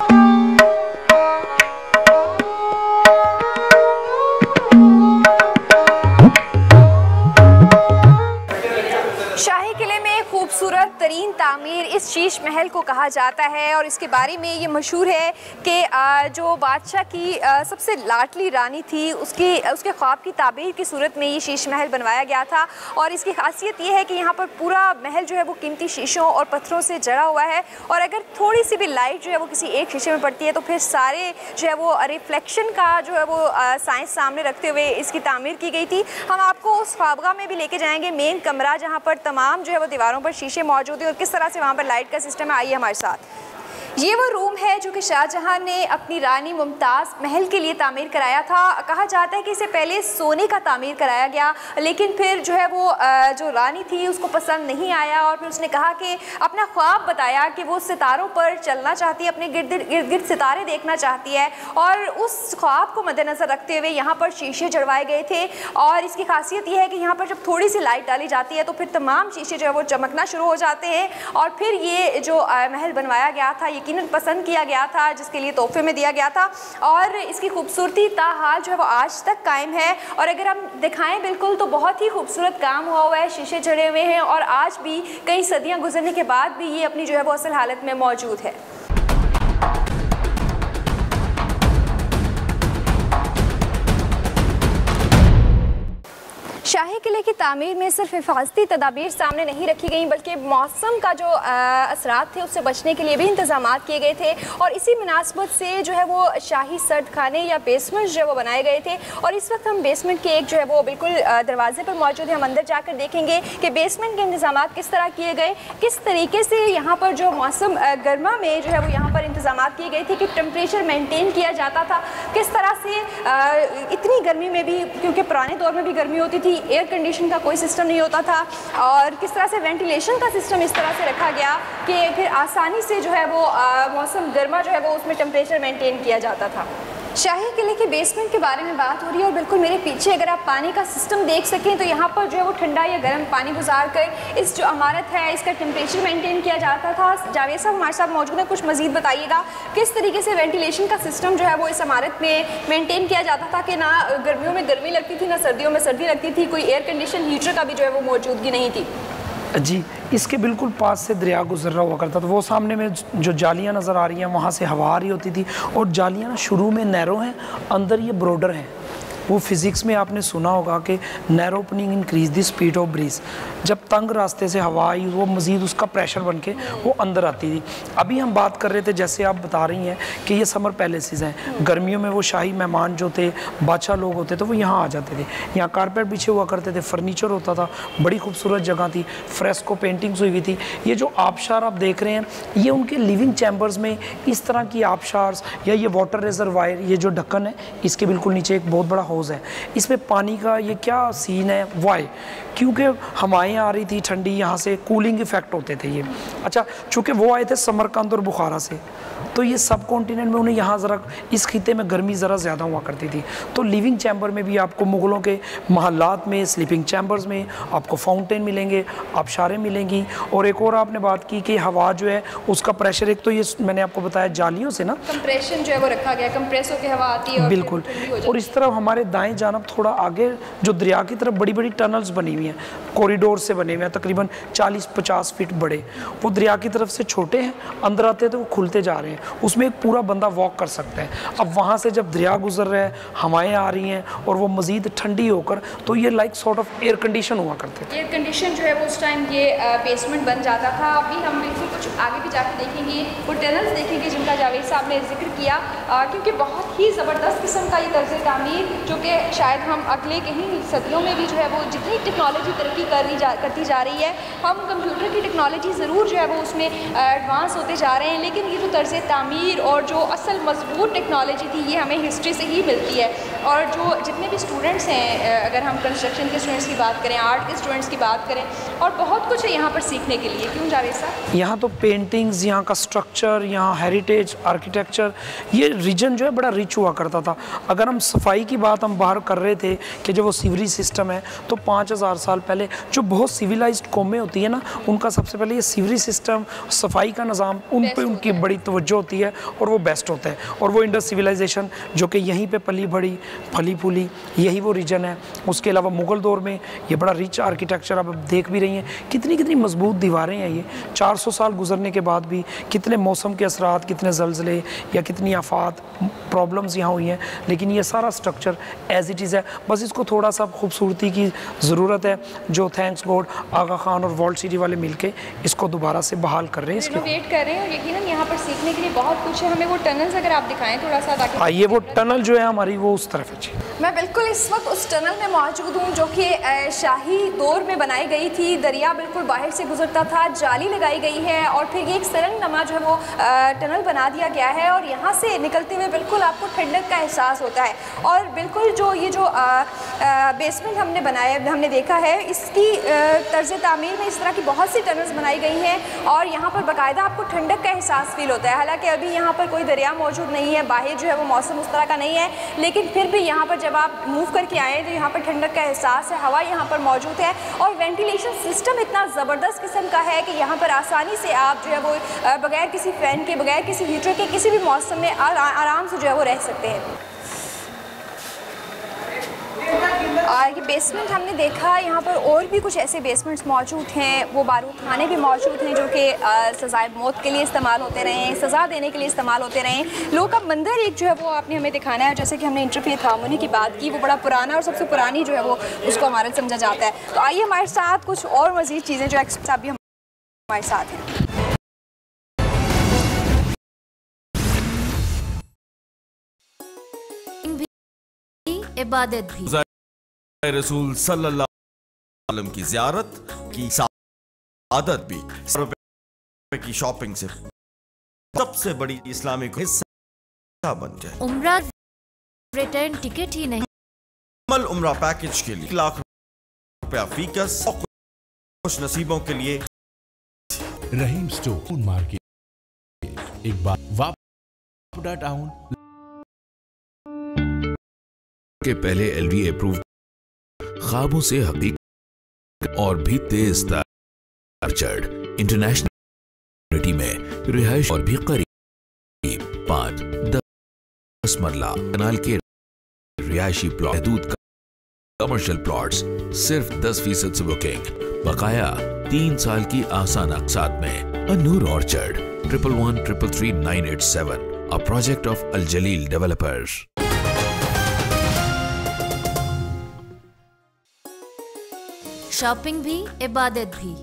[SPEAKER 2] تعمیر اس شیش محل کو کہا جاتا ہے اور اس کے بارے میں یہ مشہور ہے کہ جو بادشاہ کی سب سے لاٹلی رانی تھی، اس کی، اس کے خواب کی تعبیر کی صورت میں یہ شیش محل بنوایا گیا تھا اور اس کی خاصیت یہ ہے کہ یہاں پر پورا محل جو ہے وہ قیمتی شیشوں اور پتھروں سے جڑا ہوا ہے اور اگر تھوڑی سی بھی لائٹ جو ہے وہ کسی ایک شیشے میں پڑتی ہے تو پھر سارے جو ہے وہ ریفلیکشن کا جو ہے وہ سائنس سامنے رکھتے ہوئے اس کی تعمیر کی گئی تھی۔ ہم آپ کو اس خوابگاہ میں بھی لے کے جائیں گے، مین کمرہ جہاں پر تمام جو ہے وہ دیواروں پر شیشے موجود ہیں اور کس طرح سے وہاں پر لائٹ کا سسٹم ہے آئیے ہمارے ساتھ۔ یہ وہ روم ہے جو کہ شاہ جہاں نے اپنی رانی ممتاز محل کے لیے تعمیر کرایا تھا۔ کہا جاتا ہے کہ اسے پہلے سونے کا تعمیر کرایا گیا، لیکن پھر جو ہے وہ جو رانی تھی، اس کو پسند نہیں آیا اور پھر اس نے کہا کہ اپنا خواب بتایا کہ وہ ستاروں پر چلنا چاہتی ہے، اپنے گرد گرد گرد ستارے دیکھنا چاہتی ہے۔ اور اس خواب کو مد نظر رکھتے ہوئے یہاں پر شیشے جڑوائے گئے تھے۔ اور اس کی خاصیت یہ ہے کہ یہاں پر جب تھوڑی سی لائٹ ڈالی جاتی ہے تو پھر تمام شیشے جو ہے وہ چمکنا شروع ہو جاتے ہیں۔ اور پھر یہ جو محل بنوایا گیا تھا یقیناً پسند کیا گیا تھا، جس کے لیے تحفے میں دیا گیا تھا۔ اور اس کی خوبصورتی تاحال جو ہے وہ آج تک قائم ہے۔ اور اگر ہم دکھائیں بالکل تو بہت ہی خوبصورت کام ہوا ہوا ہے، شیشے چڑھے ہوئے ہیں۔ اور آج بھی کئی صدیاں گزرنے کے بعد بھی یہ اپنی جو ہے وہ اصل حالت میں موجود ہے۔ شاہی قلعے کی تعمیر میں صرف حفاظتی تدابیر سامنے نہیں رکھی گئیں، بلکہ موسم کا جو اثرات تھے، اس سے بچنے کے لیے بھی انتظامات کیے گئے تھے۔ اور اسی مناسبت سے جو ہے وہ شاہی سرد خانے یا بیسمنٹ جو ہے وہ بنائے گئے تھے۔ اور اس وقت ہم بیسمنٹ کے ایک جو ہے وہ بالکل دروازے پر موجود ہے ہم اندر جا کر دیکھیں گے کہ بیسمنٹ کے انتظامات کس طرح کیے گئے۔ کس طریقے سے یہاں پر جو موسم گرما میں جو ہے وہ یہاں پر انتظامات کیے گئے تھے کہ ٹمپریچر مینٹین کیا جاتا تھا۔ کس طرح سے اتنی گرمی میں بھی، کیونکہ پرانے دور میں بھی گرمی ہوتی تھی ایئر کنڈیشن کا کوئی سسٹم نہیں ہوتا تھا اور کس طرح سے وینٹیلیشن کا سسٹم اس طرح سے رکھا گیا کہ پھر آسانی سے جو ہے وہ موسم گرما جو ہے وہ اس میں ٹمپریچر مینٹین کیا جاتا تھا۔ شاہی قلعے کے بیسمنٹ کے بارے میں بات ہو رہی ہے اور بالکل میرے پیچھے اگر آپ پانی کا سسٹم دیکھ سکیں تو یہاں پر جو ہے وہ ٹھنڈا یا گرم پانی گزار کر اس جو عمارت ہے، اس کا ٹمپریچر مینٹین کیا جاتا تھا۔ جاوید صاحب ہمارے ساتھ موجود ہیں، کچھ مزید بتائیے گا۔ کس طریقے سے وینٹیلیشن کا سسٹم جو ہے وہ اس عمارت میں مینٹین کیا جاتا تھا کہ نہ گرمیوں میں گرمی لگتی تھی، نہ سردیوں میں سردی لگتی تھی، کوئی ایئر کنڈیشن ہیٹر کا بھی جو ہے وہ موجودگی نہیں تھی؟
[SPEAKER 3] جی اس کے بالکل پاس سے دریا گزر رہا ہوا کرتا تھا۔ وہ سامنے میں جو جالیاں نظر آ رہی ہیں، وہاں سے ہوا آ رہی ہوتی تھی اور جالیاں شروع میں نیرو ہیں، اندر یہ بروڈر ہیں۔ وہ فزکس میں آپ نے سنا ہوگا کہ narrow opening increase the speed of breeze جب تنگ راستے سے ہوا آئی، وہ مزید اس کا پریشر بن کے وہ اندر آتی تھی۔ ابھی ہم بات کر رہے تھے، جیسے آپ بتا رہی ہیں کہ یہ سمر پیلیسز ہیں۔ گرمیوں میں وہ شاہی مہمان جو تھے، بادشاہ لوگ ہوتے تھے وہ یہاں آ جاتے تھے۔ یہاں کارپیٹ بچھے ہوا کرتے تھے فرنیچر ہوتا تھا، بڑی خوبصورت جگہ تھی۔ فریسکو پینٹنگز ہوئی ہوئی تھی۔ یہ جو آبشار آپ دیکھ رہے ہیں، یہ ان کے لیونگ چیمبرز میں اس طرح کی آبشارز یا یہ واٹر ریزروائر یہ جو ڈھکن ہے، اس کے بالکل نیچے ایک بہت بڑا ہوز ہے اس میں پانی کا یہ کیا سین ہے وائی کیونکہ ہوائیں آ رہی تھی ٹھنڈی یہاں سے کولنگ ایفیکٹ ہوتے تھے یہ اچھا چونکہ وہ آئے تھے سمرکند اور بخارا سے تو یہ سب کانٹیننٹ میں انہیں یہاں ذرا اس خطے میں گرمی ذرا زیادہ ہوا کرتی تھی۔ تو لیونگ چیمبر میں بھی آپ کو مغلوں کے محلات میں سلیپنگ چیمبرز میں آپ کو فاؤنٹین ملیں گے آبشاریں ملیں گی۔ اور ایک اور آپ نے بات کی کہ ہوا جو ہے اس کا پریشر ایک تو یہ میں نے آپ کو بتایا جالیوں سے نا۔
[SPEAKER 2] کمپریشن جو ہے وہ رکھا گیا کمپریس ہو کے ہوا آتی ہے بالکل۔ اور اس
[SPEAKER 3] طرح ہمارے دائیں جانب تھوڑا آگے جو دریا کی طرف بڑی بڑی ٹنلز بنی ہوئی ہیں کوریڈور سے بنے ہوئے ہیں تقریباً چالیس پچاس فٹ بڑے۔ وہ دریا کی طرف سے چھوٹے ہیں اندر آتے ہیں تو وہ کھلتے جا رہے ہیں۔ اس میں ایک پورا بندہ واک کر سکتا ہے۔ اب وہاں سے جب دریا گزر رہا ہے، ہوائیں آ رہی ہیں اور وہ مزید ٹھنڈی ہو کر، تو یہ like sort of air condition ہوا کرتے
[SPEAKER 2] تھے۔ ایئر کنڈیشن جو ہے وہ اس ٹائم یہ بیسمنٹ بن جاتا تھا۔ ابھی ہم بالکل کچھ آگے بھی جا کے دیکھیں گے، وہ ٹنلز دیکھیں گے جن کا جاوید صاحب نے ذکر کیا۔ کیونکہ بہت ہی زبردست قسم کا یہ طرز تعمیر، جو کہ شاید ہم اگلے کہیں صدیوں میں بھی جو ہے وہ جتنی ٹیکنالوجی ترقی کرنی جا، کرتی جا رہی ہے، ہم کمپیوٹر کی ٹیکنالوجی ضرور جو ہے وہ اس میں ایڈوانس ہوتے جا رہے ہیں۔ لیکن یہ جو طرز تعمیر اور جو اصل مضبوط ٹیکنالوجی تھی یہ ہمیں ہسٹری سے ہی ملتی ہے۔ اور جو جتنے بھی اسٹوڈنٹس ہیں اگر ہم کنسٹرکشن کے اسٹوڈنٹس کی بات کریں آرٹ کے اسٹوڈنٹس کی بات کریں اور بہت کچھ ہے یہاں پر سیکھنے کے لیے۔ کیوں جاوید صاحب؟
[SPEAKER 3] یہاں تو پینٹنگز یہاں کا سٹرکچر یہاں ہیریٹیج آرکیٹیکچر یہ ریجن جو ہے بڑا ریچ ہوا کرتا تھا۔ اگر ہم صفائی کی بات ہم باہر کر رہے تھے کہ جو وہ سیوری سسٹم ہے تو پانچ ہزار سال پہلے جو بہت سیویلائزڈ قومیں ہوتی ہیں نا ان کا سب سے پہلے یہ سیوری سسٹم صفائی کا نظام ان پہ ان کی بڑی توجہ ہوتی ہے اور وہ بیسٹ ہوتا ہے۔ اور وہ انڈس سیویلائزیشن جو کہ یہیں پہ پلی بڑی پھلی پھولی یہی وہ ریجن ہے۔ اس کے علاوہ مغل دور میں یہ بڑا ریچ آرکیٹیکچر اب دیکھ بھی رہی ہیں۔ کتنی کتنی مضبوط دیواریں ہیں یہ۔ چار سو سال گزرنے کے بعد بھی کتنے موسم کے اثرات کتنے زلزلے یا کتنی آفات پرابلمز یہاں ہوئی ہیں۔ لیکن یہ سارا سٹرکچر ایز اٹ از ہے۔ بس اس کو تھوڑا سا خوبصورتی کی ضرورت ہے جو تھینکس گوڈ آغا خان اور ورلڈ سٹی والے مل کے اس کو دوبارہ سے بحال کر رہے ہیں۔ اس کے
[SPEAKER 2] ویٹ کر رہے ہیں اور یقیناً یہاں پر سیکھنے کے لیے بہت کچھ ہے۔ ہمیں وہ ٹنلز اگر آپ دکھائیں تھوڑا سا آئیے وہ ٹنل
[SPEAKER 3] جو ہے ہماری وہ اس طرف ہے جی
[SPEAKER 2] میں بالکل اس وقت اس ٹنل میں موجود ہوں جو کہ شاہی دور میں بنائی گئی تھی۔ دریا بالکل باہر سے گزرتا تھا، جالی لگائی گئی ہے اور پھر یہ ایک سرنگ نما جو ہے وہ ٹنل بنا دیا گیا ہے اور یہاں سے نکلتے ہوئے بالکل آپ کو ٹھنڈک کا احساس ہوتا ہے۔ اور بالکل جو یہ جو بیسمنٹ ہم نے بنایا، ہم نے دیکھا ہے، اس کی طرز تعمیر میں اس طرح کی بہت سی ٹنلز بنائی گئی ہیں اور یہاں پر باقاعدہ آپ کو ٹھنڈک کا احساس فیل ہوتا ہے۔ حالانکہ ابھی یہاں پر کوئی دریا موجود نہیں ہے، باہر جو ہے وہ موسم اس طرح کا نہیں ہے، لیکن پھر بھی یہاں پر جب آپ موو کر کے آئیں تو یہاں پر ٹھنڈک کا احساس ہے، ہوا یہاں پر موجود ہے اور وینٹیلیشن سسٹم اتنا زبردست قسم کا ہے کہ یہاں پر آسانی سے آپ جو ہے وہ بغیر کسی فین کے، بغیر کسی ہیٹر کے، کسی بھی موسم میں آرام سے جو ہے وہ رہ سکتے ہیں۔ اور یہ بیسمنٹ ہم نے دیکھا، یہاں پر اور بھی کچھ ایسے بیسمنٹس موجود ہیں۔ وہ بارود خانے بھی موجود ہیں جو کہ سزائے موت کے لیے استعمال ہوتے رہے ہیں، سزا دینے کے لیے استعمال ہوتے رہے ہیں۔ لوگ کا مندر ایک جو ہے، وہ آپ نے ہمیں دکھانا ہے۔ جیسے کہ ہم نے انٹرفی تھامونی کی بات کی، وہ بڑا پرانا اور سب سے پرانی جو ہے، وہ اس کو ہمارا سمجھا جاتا ہے۔ تو آئیے ہمارے ساتھ کچھ اور مزید چیزیں جو صاحب بھی ہمارے ساتھ ہیں۔
[SPEAKER 5] عبادت بھی
[SPEAKER 6] رسول صلی اللہ علیہ وسلم کی زیارت کی عادت بھی کی شاپنگ سے سب سے بڑی اسلامی کو حصہ بن جائے۔
[SPEAKER 5] عمرہ ریٹرن ٹکٹ ہی نہیں۔ عمل
[SPEAKER 6] عمرہ پیکج کے لیے لاکھ روپیہ فیکس خوش نصیبوں کے لیے۔
[SPEAKER 7] Rahim store market. ایک بار واپڈا ٹاؤن کے پہلے ایل وی اپروو خوابوں سے حقیقت اور بھی تیز چڑھ۔ انٹرنیشنل میں رہائش اور بھی قریب پانچ، دس مرلہ کنال کے رہائشی پلاٹ حدود کا کمرشل پلاٹس صرف دس فیصد سے بکنگ بقایا تین سال کی آسان اقساط میں Anwar orchard triple one triple three nine eight seven a project of Al Jalil developers.
[SPEAKER 5] Shopping بھی عبادت بھی۔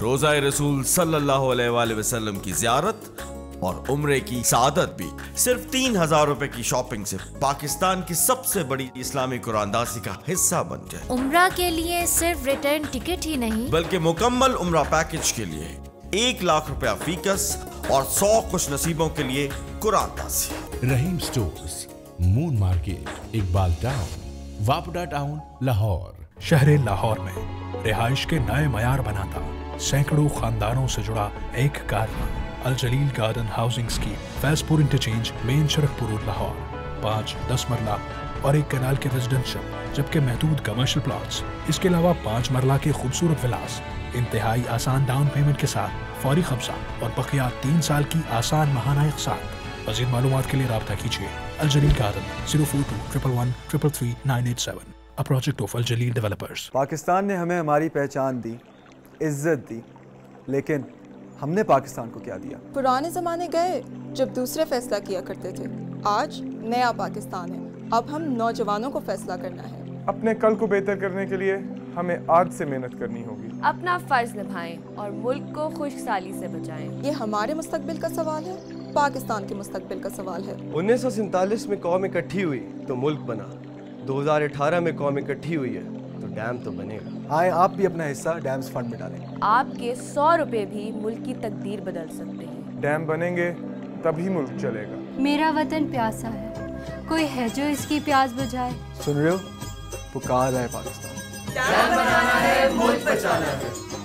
[SPEAKER 6] روزہ رسول صلی اللہ علیہ وآلہ وسلم کی زیارت اور عمرے کی سعادت بھی۔ صرف تین ہزار روپے کی شاپنگ سے پاکستان کی سب سے بڑی اسلامی قرآن داسی کا حصہ بن جائے۔
[SPEAKER 5] عمرہ کے لیے صرف ریٹرن ٹکٹ ہی نہیں۔
[SPEAKER 6] بلکہ مکمل عمرہ پیکج کے لیے ایک لاکھ روپیہ فیکس اور سو خوش نصیبوں کے لیے قرآن داسی۔
[SPEAKER 7] Rahim stores moon market Iqbal town واپڈا town Lahore.
[SPEAKER 19] شہر لاہور میں رہائش کے نئے معیار بناتا، سینکڑوں خاندانوں سے جڑا ایک کارواں Al Jalil garden housing scheme Faizpur interchange main سڑک پورور لاہور۔ پانچ، دس مرلہ اور ایک کنال کے ریزیڈنشل جبکہ محدود کمرشل پلاٹس اس کے علاوہ پانچ مرلہ کے خوبصورت ولاس انتہائی آسان ڈاؤن پیمنٹ کے ساتھ، فوری قبضہ اور بقیہ تین سال کی آسان ماہانہ اقساط۔ مزید معلومات کے لیے رابطہ کیجیے Al Jalil garden zero four two triple one triple three nine eight seven project of Al Jalil developers
[SPEAKER 22] Pakistan نے ہمیں ہماری پہچان دی عزت دی لیکن ہم نے پاکستان کو کیا دیا؟
[SPEAKER 23] پرانے زمانے گئے جب دوسرے فیصلہ کیا کرتے تھے۔ آج نیا پاکستان ہے۔ اب ہم نوجوانوں کو فیصلہ کرنا ہے۔ اپنے کل کو بہتر کرنے کے لیے ہمیں آج سے محنت کرنی ہوگی۔
[SPEAKER 24] اپنا فرض نبھائیں اور ملک کو خشک سالی سے بچائیں۔
[SPEAKER 23] یہ ہمارے مستقبل کا سوال ہے۔ پاکستان کے مستقبل کا سوال ہے۔ انیس سو سینتالیس میں قوم اکٹھی ہوئی تو ملک بنا۔ دو ہزار اٹھارہ میں قوم اکٹھی ہوئی ہے تو ڈیم تو بنے گا۔
[SPEAKER 22] آئے آپ بھی اپنا حصہ ڈیمز فنڈ میں ڈالیں۔
[SPEAKER 24] آپ کے سو روپے بھی ملک کی تقدیر بدل سکتے ہیں۔ ڈیم بنیں گے تبھی ملک چلے گا۔ میرا وطن پیاسا ہے۔ کوئی ہے جو اس کی پیاس بجھائے؟
[SPEAKER 22] سن رہے ہو؟ پکار ہے پاکستان۔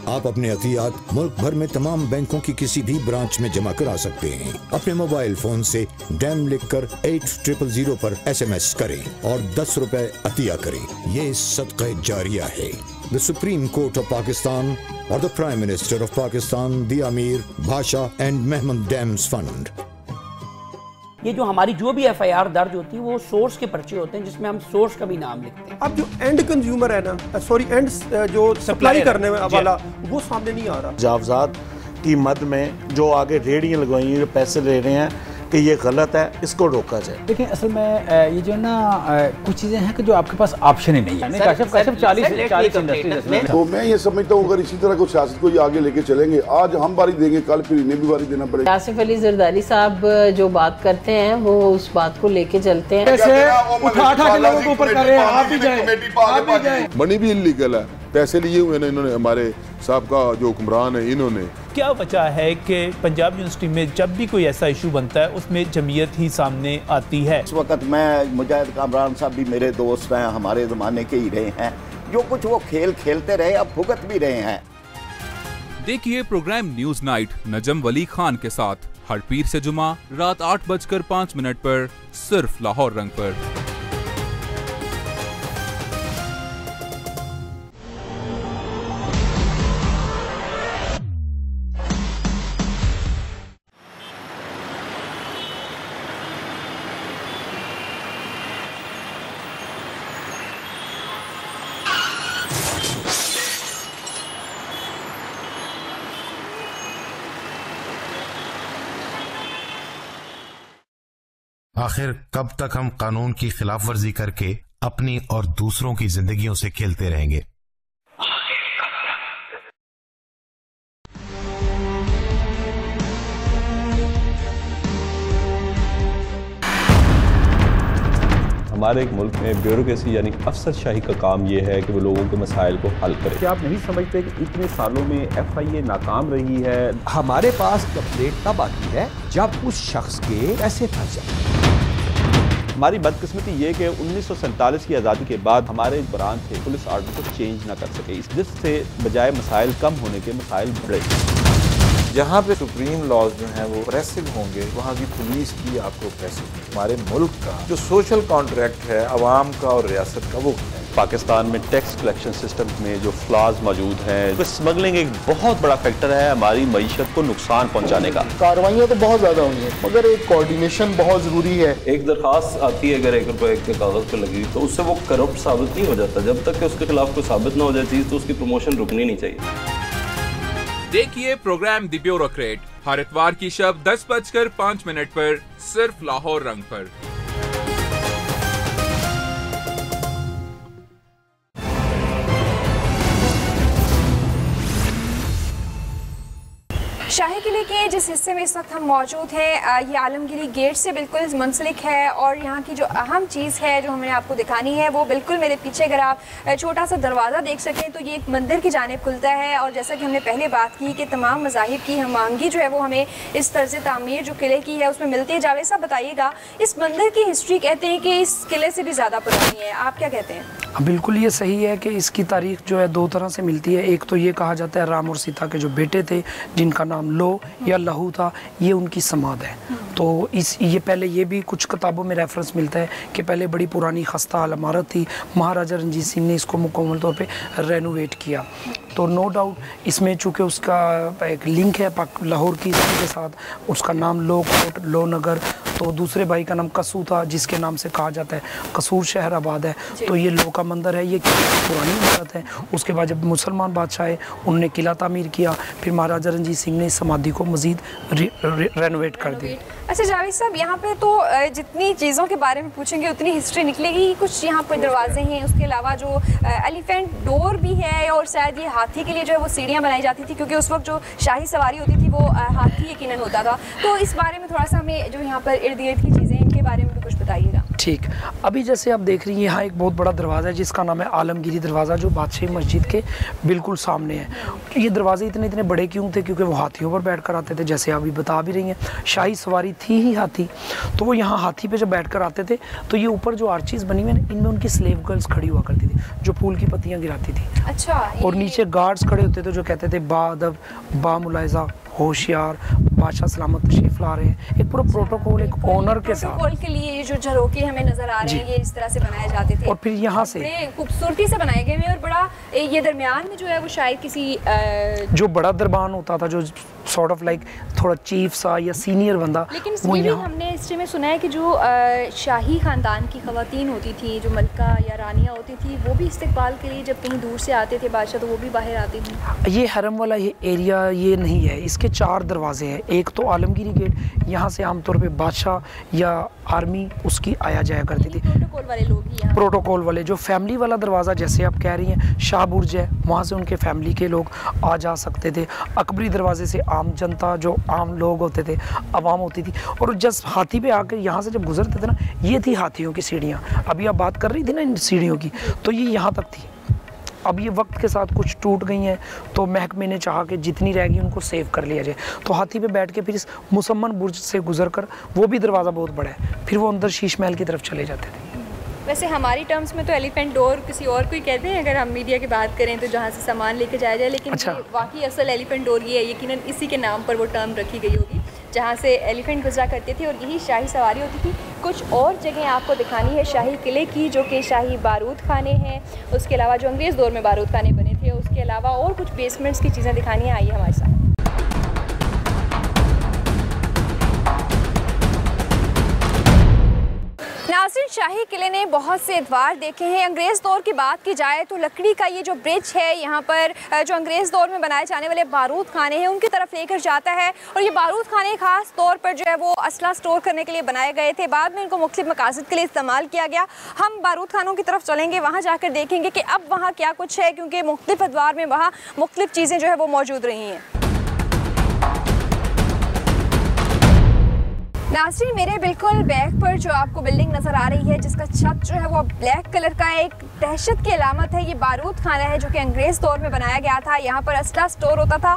[SPEAKER 13] آپ اپنے عطیات ملک بھر میں تمام بینکوں کی کسی بھی برانچ میں جمع کرا سکتے ہیں۔ اپنے موبائل فون سے ڈیم لکھ کر ایٹ ٹریپل زیرو پر ایس ایم ایس کریں اور دس روپے عطیہ کریں۔ یہ صدقہ جاریہ ہے۔ The supreme court of Pakistan اور the prime minister of Pakistan the امیر Bhasha and Mehmand Dams fund
[SPEAKER 22] یہ جو ہماری جو بھی ایف آئی آر درج ہوتی ہے وہ سورس کے پرچے ہوتے ہیں جس میں ہم سورس کا بھی نام لکھتے ہیں۔ اب جو اینڈ کنزیومر ہے نا سوری اینڈ جو
[SPEAKER 25] سپلائی
[SPEAKER 22] کرنے
[SPEAKER 25] والا وہ سامنے نہیں آ رہا۔
[SPEAKER 26] جاوزات کی مد میں جو آگے ریڑیاں لگوائی ہیں پیسے لے رہے ہیں کہ یہ غلط ہے اس کو روکا جائے۔
[SPEAKER 22] لیکن اصل میں یہ جو نا کچھ چیزیں ہیں کہ جو آپ کے پاس آپشن ہی نہیں ہے
[SPEAKER 15] تو میں یہ سمجھتا ہوں اگر اسی طرح کو سیاست کو یہ آگے لے کے چلیں گے آج ہم باری دیں گے کل پھر انہیں بھی باری دینا پڑے گا۔
[SPEAKER 27] آصف علی زرداری صاحب جو بات کرتے ہیں وہ اس بات کو لے کے چلتے ہیں۔
[SPEAKER 15] اٹھا اٹھا کے لوگوں کے اوپر کر رہے ہیں۔ آپ بھی جائیں۔ منی بھی انلیگل ہے۔
[SPEAKER 25] پیسے لیے ہوئے انہوں نے
[SPEAKER 15] ہمارے
[SPEAKER 25] صاحب کا
[SPEAKER 15] جو
[SPEAKER 25] حکمران ہے انہوں نے۔
[SPEAKER 28] کیا وجہ ہے کہ پنجاب یونیورسٹی میں جب بھی کوئی ایسا ایشو بنتا ہے اس میں جمعیت ہی سامنے آتی ہے؟ اس
[SPEAKER 29] وقت میں مجاہد کامران صاحب بھی میرے دوست ہیں ہمارے زمانے کے ہی رہے ہیں۔ جو کچھ وہ کھیل کھیلتے رہے اب بھگت بھی رہے ہیں۔
[SPEAKER 17] دیکھیے پروگرام نیوز نائٹ نجم ولی خان کے ساتھ۔ ہر پیر سے جمعہ رات آٹھ بج کر پانچ منٹ پر صرف لاہور رنگ پر۔
[SPEAKER 13] آخر کب تک ہم قانون کی خلاف ورزی کر کے اپنی اور دوسروں کی زندگیوں سے کھیلتے رہیں گے؟ ہمارے ایک ملک میں بیوروکریسی یعنی افسر شاہی کا کام یہ ہے کہ وہ لوگوں کے مسائل کو حل کرے۔
[SPEAKER 25] کیا آپ نہیں سمجھتے کہ اتنے سالوں میں ایف آئی اے ناکام رہی ہے؟ ہمارے پاس کمپلیٹ تب آتی ہے جب اس شخص کے پیسے پھنس جائیں۔ ہماری بدقسمتی یہ کہ انیس سو سینتالیس کی آزادی کے بعد ہمارے بران تھے پولیس آرڈر کو چینج نہ کر سکے جس سے بجائے مسائل کم ہونے کے مسائل بڑھے۔
[SPEAKER 26] جہاں پہ سپریم لاز جو ہیں وہ پریسو ہوں گے وہاں کی پولیس بھی آپ کو پریسو ہمارے ملک کا جو سوشل کانٹریکٹ ہے عوام کا اور ریاست کا وہ ہے۔ پاکستان میں ٹیکس کلیکشن سسٹم میں جو فلاز موجود ہیں اسمگلنگ ایک بہت بڑا فیکٹر ہے ہماری معیشت کو نقصان پہنچانے کا۔
[SPEAKER 30] کاروائیاں تو بہت زیادہ ہوئی ہیں مگر ایک کوارڈینیشن بہت ضروری ہے۔ ایک درخواست آتی ہے اگر ایک روپے کے کاغذ پہ لگی تو اس سے وہ کرپٹ ثابت نہیں ہو جاتا۔ جب تک کہ اس کے خلاف کوئی ثابت نہ ہو جائے چیز تو اس کی پروموشن رکنی نہیں چاہیے۔
[SPEAKER 17] دیکھیے پروگرام دی بیوروکریٹ، ہر اتوار کی شب دس بج کر پانچ منٹ پر صرف لاہور رنگ پر۔
[SPEAKER 2] شاہی قلعے کے جس حصے میں اس وقت ہم موجود ہیں یہ عالمگیری گیٹ سے بالکل منسلک ہے اور یہاں کی جو اہم چیز ہے جو ہمیں آپ کو دکھانی ہے، وہ بالکل میرے پیچھے اگر آپ چھوٹا سا دروازہ دیکھ سکیں تو یہ ایک مندر کی جانب کھلتا ہے اور جیسا کہ ہم نے پہلے بات کی کہ تمام مذاہب کی ہم آہنگی جو ہے وہ ہمیں اس طرز تعمیر جو قلعے کی ہے اس میں ملتی ہے۔ جاوید صاحب، بتائیے گا، اس مندر کی ہسٹری کہتے ہیں کہ اس قلعے سے بھی زیادہ پرانی ہے، آپ کیا کہتے ہیں؟
[SPEAKER 3] ہاں، بالکل یہ صحیح ہے کہ اس کی تاریخ جو ہے دو طرح سے ملتی ہے۔ ایک تو یہ کہا جاتا ہے رام اور سیتا کے جو بیٹے تھے، جن کا نام لو یا لہو تھا یہ ان کی سماد ہے۔ تو اس، یہ پہلے یہ بھی کچھ کتابوں میں ریفرنس ملتا ہے کہ پہلے بڑی پرانی خستہ حال عمارت تھی۔ مہاراجہ رنجیت سنگھ نے اس کو مکمل طور پہ رینوویٹ کیا۔ تو نو ڈاؤٹ اس میں چونکہ اس کا ایک لنک ہے لاہور کی اس کے ساتھ اس کا نام لو کوٹ لو نگر تو دوسرے بھائی کا نام قصو تھا جس کے نام سے کہا جاتا ہے قصور شہر آباد ہے۔ جی۔ تو یہ لو کا مندر ہے یہ پرانی عمارت ہے۔ اس کے بعد جب مسلمان بادشاہ ہے انہوں نے قلعہ تعمیر کیا۔ پھر مہاراجا رنجیت سنگھ نے اس سمادھی کو مزید رینوویٹ کر دی
[SPEAKER 2] اچھا جاوید صاحب یہاں پہ تو جتنی چیزوں کے بارے میں پوچھیں گے اتنی ہسٹری نکلے گی۔ کچھ یہاں پہ دروازے ہیں۔ اس کے علاوہ جو ایلیفینٹ ڈور بھی ہے اور شاید یہ ہاتھی کے لیے جو ہے وہ سیڑھیاں بنائی جاتی تھی، کیونکہ اس وقت جو شاہی سواری ہوتی تھی وہ ہاتھی یقیناً ہوتا تھا۔ تو اس بارے میں تھوڑا سا ہمیں جو یہاں پر ارد گرد کی چیزیں، ان کے بارے میں بھی کچھ بتائیے گا۔
[SPEAKER 3] ٹھیک۔ ابھی جیسے آپ دیکھ رہی ہیں یہاں ایک بہت بڑا دروازہ ہے جس کا نام ہے عالمگیری دروازہ جو بادشاہ مسجد کے بالکل سامنے ہے۔ یہ دروازے اتنے اتنے بڑے کیوں تھے؟ کیونکہ وہ ہاتھیوں پر بیٹھ کر آتے تھے جیسے ابھی بتا بھی رہی ہیں۔ شاہی سواری تھی ہی ہاتھی۔ تو وہ یہاں ہاتھی پہ جب بیٹھ کر آتے تھے تو یہ اوپر جو آرچیز بنی ہوئی ہیں ان میں ان کی سلیو گرلز کھڑی ہوا کرتی تھی جو پھول کی پتیاں گراتی تھی۔
[SPEAKER 2] اچھا اور نیچے
[SPEAKER 3] گارڈس کھڑے ہوتے تھے جو کہتے تھے با ادب با ملاحظہ۔ ہوشیار بادشاہ سلامت تشریف لا رہے ہیں۔ ایک پورا پروٹوکول ایک اونر کے ساتھ۔
[SPEAKER 2] پروٹوکول کے لیے یہ جو جھروکے ہمیں نظر آ رہے ہیں جی۔ یہ اس طرح سے بنائے جاتے تھے۔ اور
[SPEAKER 3] پھر یہاں سے
[SPEAKER 2] خوبصورتی سے بنائے گئے ہیں اور بڑا یہ درمیان میں جو ہے وہ شاید کسی
[SPEAKER 3] جو بڑا دربان ہوتا تھا جو سارٹ آف لائک تھوڑا چیف سا یا سینئر بندہ لیکن
[SPEAKER 2] اس میں بھی ہم نے ہسٹری میں سنا ہے کہ جو شاہی خاندان کی خواتین ہوتی تھیں جو ملکہ یا رانیہ ہوتی تھیں وہ بھی استقبال کے لیے جب کہیں دور سے آتے تھے بادشاہ تو وہ بھی باہر آتی تھے
[SPEAKER 3] یہ حرم والا یہ ایریا یہ نہیں ہے اس کے چار دروازے ہیں ایک تو عالمگیری گیٹ یہاں سے عام طور پہ بادشاہ یا آرمی اس کی آیا جایا کرتی تھی
[SPEAKER 2] پروٹوکول والے لوگ
[SPEAKER 3] پروٹوکول والے جو فیملی والا دروازہ جیسے آپ کہہ رہی ہیں شاہ برج ہے وہاں سے ان کے فیملی کے لوگ آ جا سکتے تھے اکبری دروازے سے آ عام جنتا، جو عام لوگ ہوتے تھے، عوام ہوتی تھی۔ اور جس ہاتھی پہ آ کر یہاں سے جب گزرتے تھے نا، یہ تھی ہاتھیوں کی سیڑھیاں۔ ابھی آپ بات کر رہی تھی نا ان سیڑھیوں کی، تو یہ یہاں تک تھی۔ اب یہ وقت کے ساتھ کچھ ٹوٹ گئی ہیں، تو محکمے نے چاہا کہ جتنی رہ گئی ان کو سیو کر لیا جائے۔ تو ہاتھی پہ بیٹھ کے پھر اس مسمن برج سے گزر کر وہ بھی دروازہ بہت بڑا ہے۔ پھر وہ اندر شیش محل کی طرف چلے جاتے تھے۔
[SPEAKER 2] ویسے ہماری ٹرمز میں تو ایلیفینٹ ڈور کسی اور کو ہی کہتے ہیں اگر ہم میڈیا کی بات کریں تو جہاں سے سامان لے کے جایا جائے لیکن اچھا۔ واقعی اصل ایلیفینٹ ڈور یہ ہے یقیناً اسی کے نام پر وہ ٹرم رکھی گئی ہوگی جہاں سے ایلیفینٹ گزرا کرتے تھے اور یہی شاہی سواری ہوتی تھی۔ کچھ اور جگہیں آپ کو دکھانی ہے شاہی قلعے کی جو کہ شاہی بارود خانے ہیں۔ اس کے علاوہ جو انگریز دور میں بارود خانے بنے تھے اس کے علاوہ اور کچھ بیسمنٹس کی چیزیں دکھانی ہیں۔ آئیے ہمارے ساتھ۔ ناظرین، شاہی قلعے نے بہت سے ادوار دیکھے ہیں۔ انگریز دور کی بات کی جائے تو لکڑی کا یہ جو برج ہے، یہاں پر جو انگریز دور میں بنائے جانے والے بارود خانے ہیں، ان کی طرف لے کر جاتا ہے۔ اور یہ بارود خانے خاص طور پر جو ہے وہ اسلحہ سٹور کرنے کے لیے بنائے گئے تھے۔ بعد میں ان کو مختلف مقاصد کے لیے استعمال کیا گیا۔ ہم بارود خانوں کی طرف چلیں گے، وہاں جا کر دیکھیں گے کہ اب وہاں کیا کچھ ہے، کیونکہ مختلف ادوار میں وہاں مختلف چیزیں جو ہے وہ موجود رہی ہیں۔ ناظرین میرے بالکل بیک پر جو آپ کو بلڈنگ نظر آ رہی ہے، جس کا چھت جو ہے وہ بلیک کلر کا ایک دہشت کی علامت ہے، یہ بارود خانہ ہے جو کہ انگریز دور میں بنایا گیا تھا، یہاں پر اسلحہ سٹور ہوتا تھا۔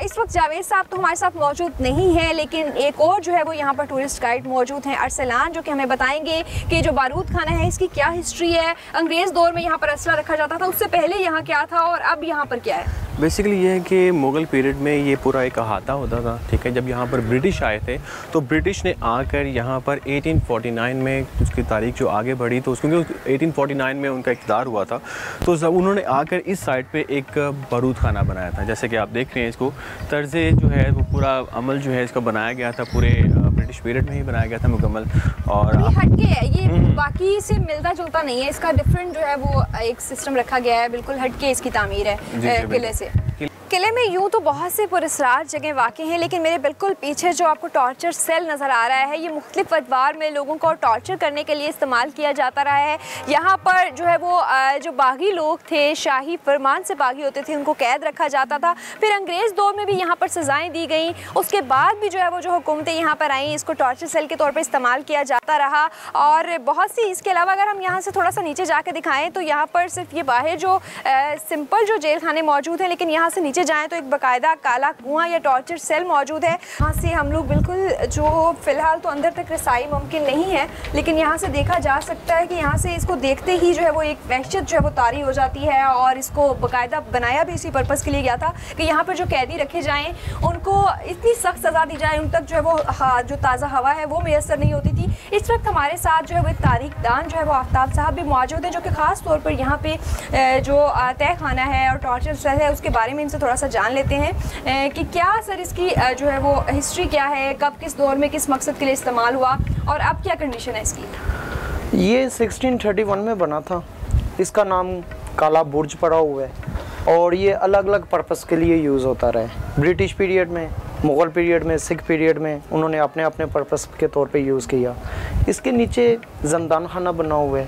[SPEAKER 2] اس وقت جاوید صاحب تو ہمارے ساتھ موجود نہیں ہے لیکن ایک اور جو ہے وہ یہاں پر ٹورسٹ گائیڈ موجود ہیں، ارسلان، جو کہ ہمیں بتائیں گے کہ جو بارود خانہ ہے، اس کی کیا ہسٹری ہے۔ انگریز دور میں یہاں پر اسلحہ رکھا جاتا تھا، اس سے پہلے یہاں کیا تھا اور اب یہاں پر کیا ہے؟
[SPEAKER 31] بیسیکلی یہ ہے کہ مغل پیریڈ میں یہ پورا ایک احاطہ ہوتا تھا ٹھیک ہے؟ جب یہاں پر برٹش آئے تھے تو برٹش نے آ کر یہاں پر ایٹین فورٹی نائن میں اس کی تاریخ جو آگے بڑھی تو اس کیونکہ ایٹین فورٹی نائن میں ان کا اقتدار ہوا تھا تو جب انہوں نے آ کر اس سائڈ پہ ایک بارود خانہ بنایا تھا۔ جیسے کہ آپ دیکھ رہے ہیں اس کو طرز جو ہے وہ پورا عمل جو ہے اس کا بنایا گیا تھا پورے برٹش پیریڈ میں ہی بنایا گیا تھا مکمل۔ اور
[SPEAKER 2] ہٹ کے یہ باقی سے ملتا جلتا نہیں ہے۔ اس کا ڈفرینٹ جو ہے وہ ایک سسٹم رکھا گیا ہے بالکل ہٹ کے اس کی تعمیر ہے جی، جی، قلعے سے۔ Gracias. قلعے میں یوں تو بہت سے پرسرار جگہیں واقع ہیں، لیکن میرے بالکل پیچھے جو آپ کو ٹارچر سیل نظر آ رہا ہے، یہ مختلف ادوار میں لوگوں کو ٹارچر کرنے کے لیے استعمال کیا جاتا رہا ہے۔ یہاں پر جو ہے وہ جو باغی لوگ تھے، شاہی فرمان سے باغی ہوتے تھے، ان کو قید رکھا جاتا تھا۔ پھر انگریز دور میں بھی یہاں پر سزائیں دی گئیں۔ اس کے بعد بھی جو ہے وہ جو حکومتیں یہاں پر آئیں، اس کو ٹارچر سیل کے طور پر استعمال کیا جاتا رہا۔ اور بہت سی اس کے علاوہ اگر ہم یہاں سے تھوڑا سا نیچے جا کے دکھائیں، تو یہاں پر صرف یہ باہر جو سمپل جو جیل خانے موجود ہیں، لیکن یہاں سے نیچے جائیں تو ایک باقاعدہ کالا کنواں یا ٹارچر سیل موجود ہے۔ وہاں سے ہم لوگ بالکل جو فی الحال تو اندر تک رسائی ممکن نہیں ہے، لیکن یہاں سے دیکھا جا سکتا ہے کہ یہاں سے اس کو دیکھتے ہی جو ہے وہ ایک وحشت جو ہے وہ طاری ہو جاتی ہے اور اس کو باقاعدہ بنایا بھی اسی پرپز کے لیے گیا تھا کہ یہاں پر جو قیدی رکھے جائیں، ان کو اتنی سخت سزا دی جائے، ان تک جو ہے وہ جو تازہ ہوا ہے وہ میسر نہیں ہوتی تھی۔ اس وقت ہمارے ساتھ جو ہے وہ ایک تاریخ دان جو ہے وہ آفتاب صاحب بھی موجود ہیں، جو کہ خاص طور پر یہاں پہ جو طے خانہ ہے اور ٹارچر سیل ہے، اس کے بارے میں ان سے تھوڑا سا جان لیتے ہیں کہ کیا سر اس کی جو ہے وہ ہسٹری کیا ہے؟ کب کس دور میں کس مقصد کے لیے استعمال ہوا؟ اور اب کیا کنڈیشن ہے اس کی؟
[SPEAKER 30] یہ سکسٹین تھرٹی ون میں بنا تھا۔ اس کا نام کالا برج پڑا ہوا ہے اور یہ الگ الگ پرپس کے لیے یوز ہوتا رہا ہے۔ برٹش پیریڈ میں، مغل پیریڈ میں سکھ پیریڈ میں انہوں نے اپنے اپنے پرپس کے طور پہ یوز کیا۔ اس کے نیچے زندان خانہ بنا ہوا ہے۔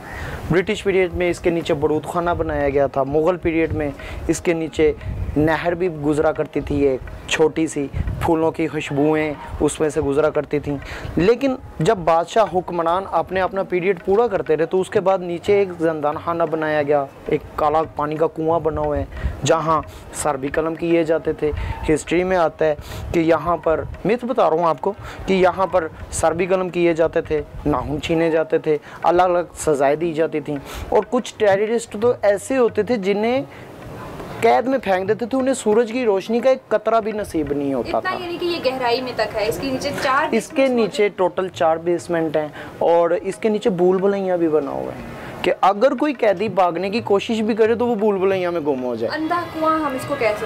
[SPEAKER 30] برٹش پیریڈ میں اس کے نیچے بڑود خانہ بنایا گیا تھا۔ مغل پیریڈ میں اس کے نیچے نہر بھی گزرا کرتی تھی، ایک چھوٹی سی پھولوں کی خوشبوئیں اس میں سے گزرا کرتی تھیں۔ لیکن جب بادشاہ حکمران اپنے اپنا پیریڈ پورا کرتے رہے تو اس کے بعد نیچے ایک زندان خانہ بنایا گیا۔ ایک کالا پانی کا کنواں بنا ہوا ہے، جہاں سر بھی قلم کیے جاتے تھے۔ ہسٹری میں آتا ہے کہ یہاں پر مت بتا رہا ہوں آپ کو، کہ یہاں پر سر بھی قلم کیے جاتے تھے، ناہوں چھینے جاتے تھے، الگ الگ سزائیں دی جاتی تھیں۔ اور کچھ ٹیررسٹ تو ایسے ہوتے تھے جنہیں قید میں پھینک دیتے تھے انہیں سورج کی روشنی کا ایک قطرہ بھی نصیب نہیں ہوتا تھا۔
[SPEAKER 2] یعنی کہ یہ گہرائی میں تک ہے اس کے نیچے چار اس کے نیچے
[SPEAKER 30] ٹوٹل چار بیسمنٹ ہیں اور اس کے نیچے بھول بھلائیاں بھی بنا ہوا ہے کہ اگر کوئی قیدی بھاگنے کی کوشش بھی کرے تو وہ بھول بھلائیاں میں گم ہو جائے۔
[SPEAKER 2] اندھا کنواں ہم اس کو کہہ سکتے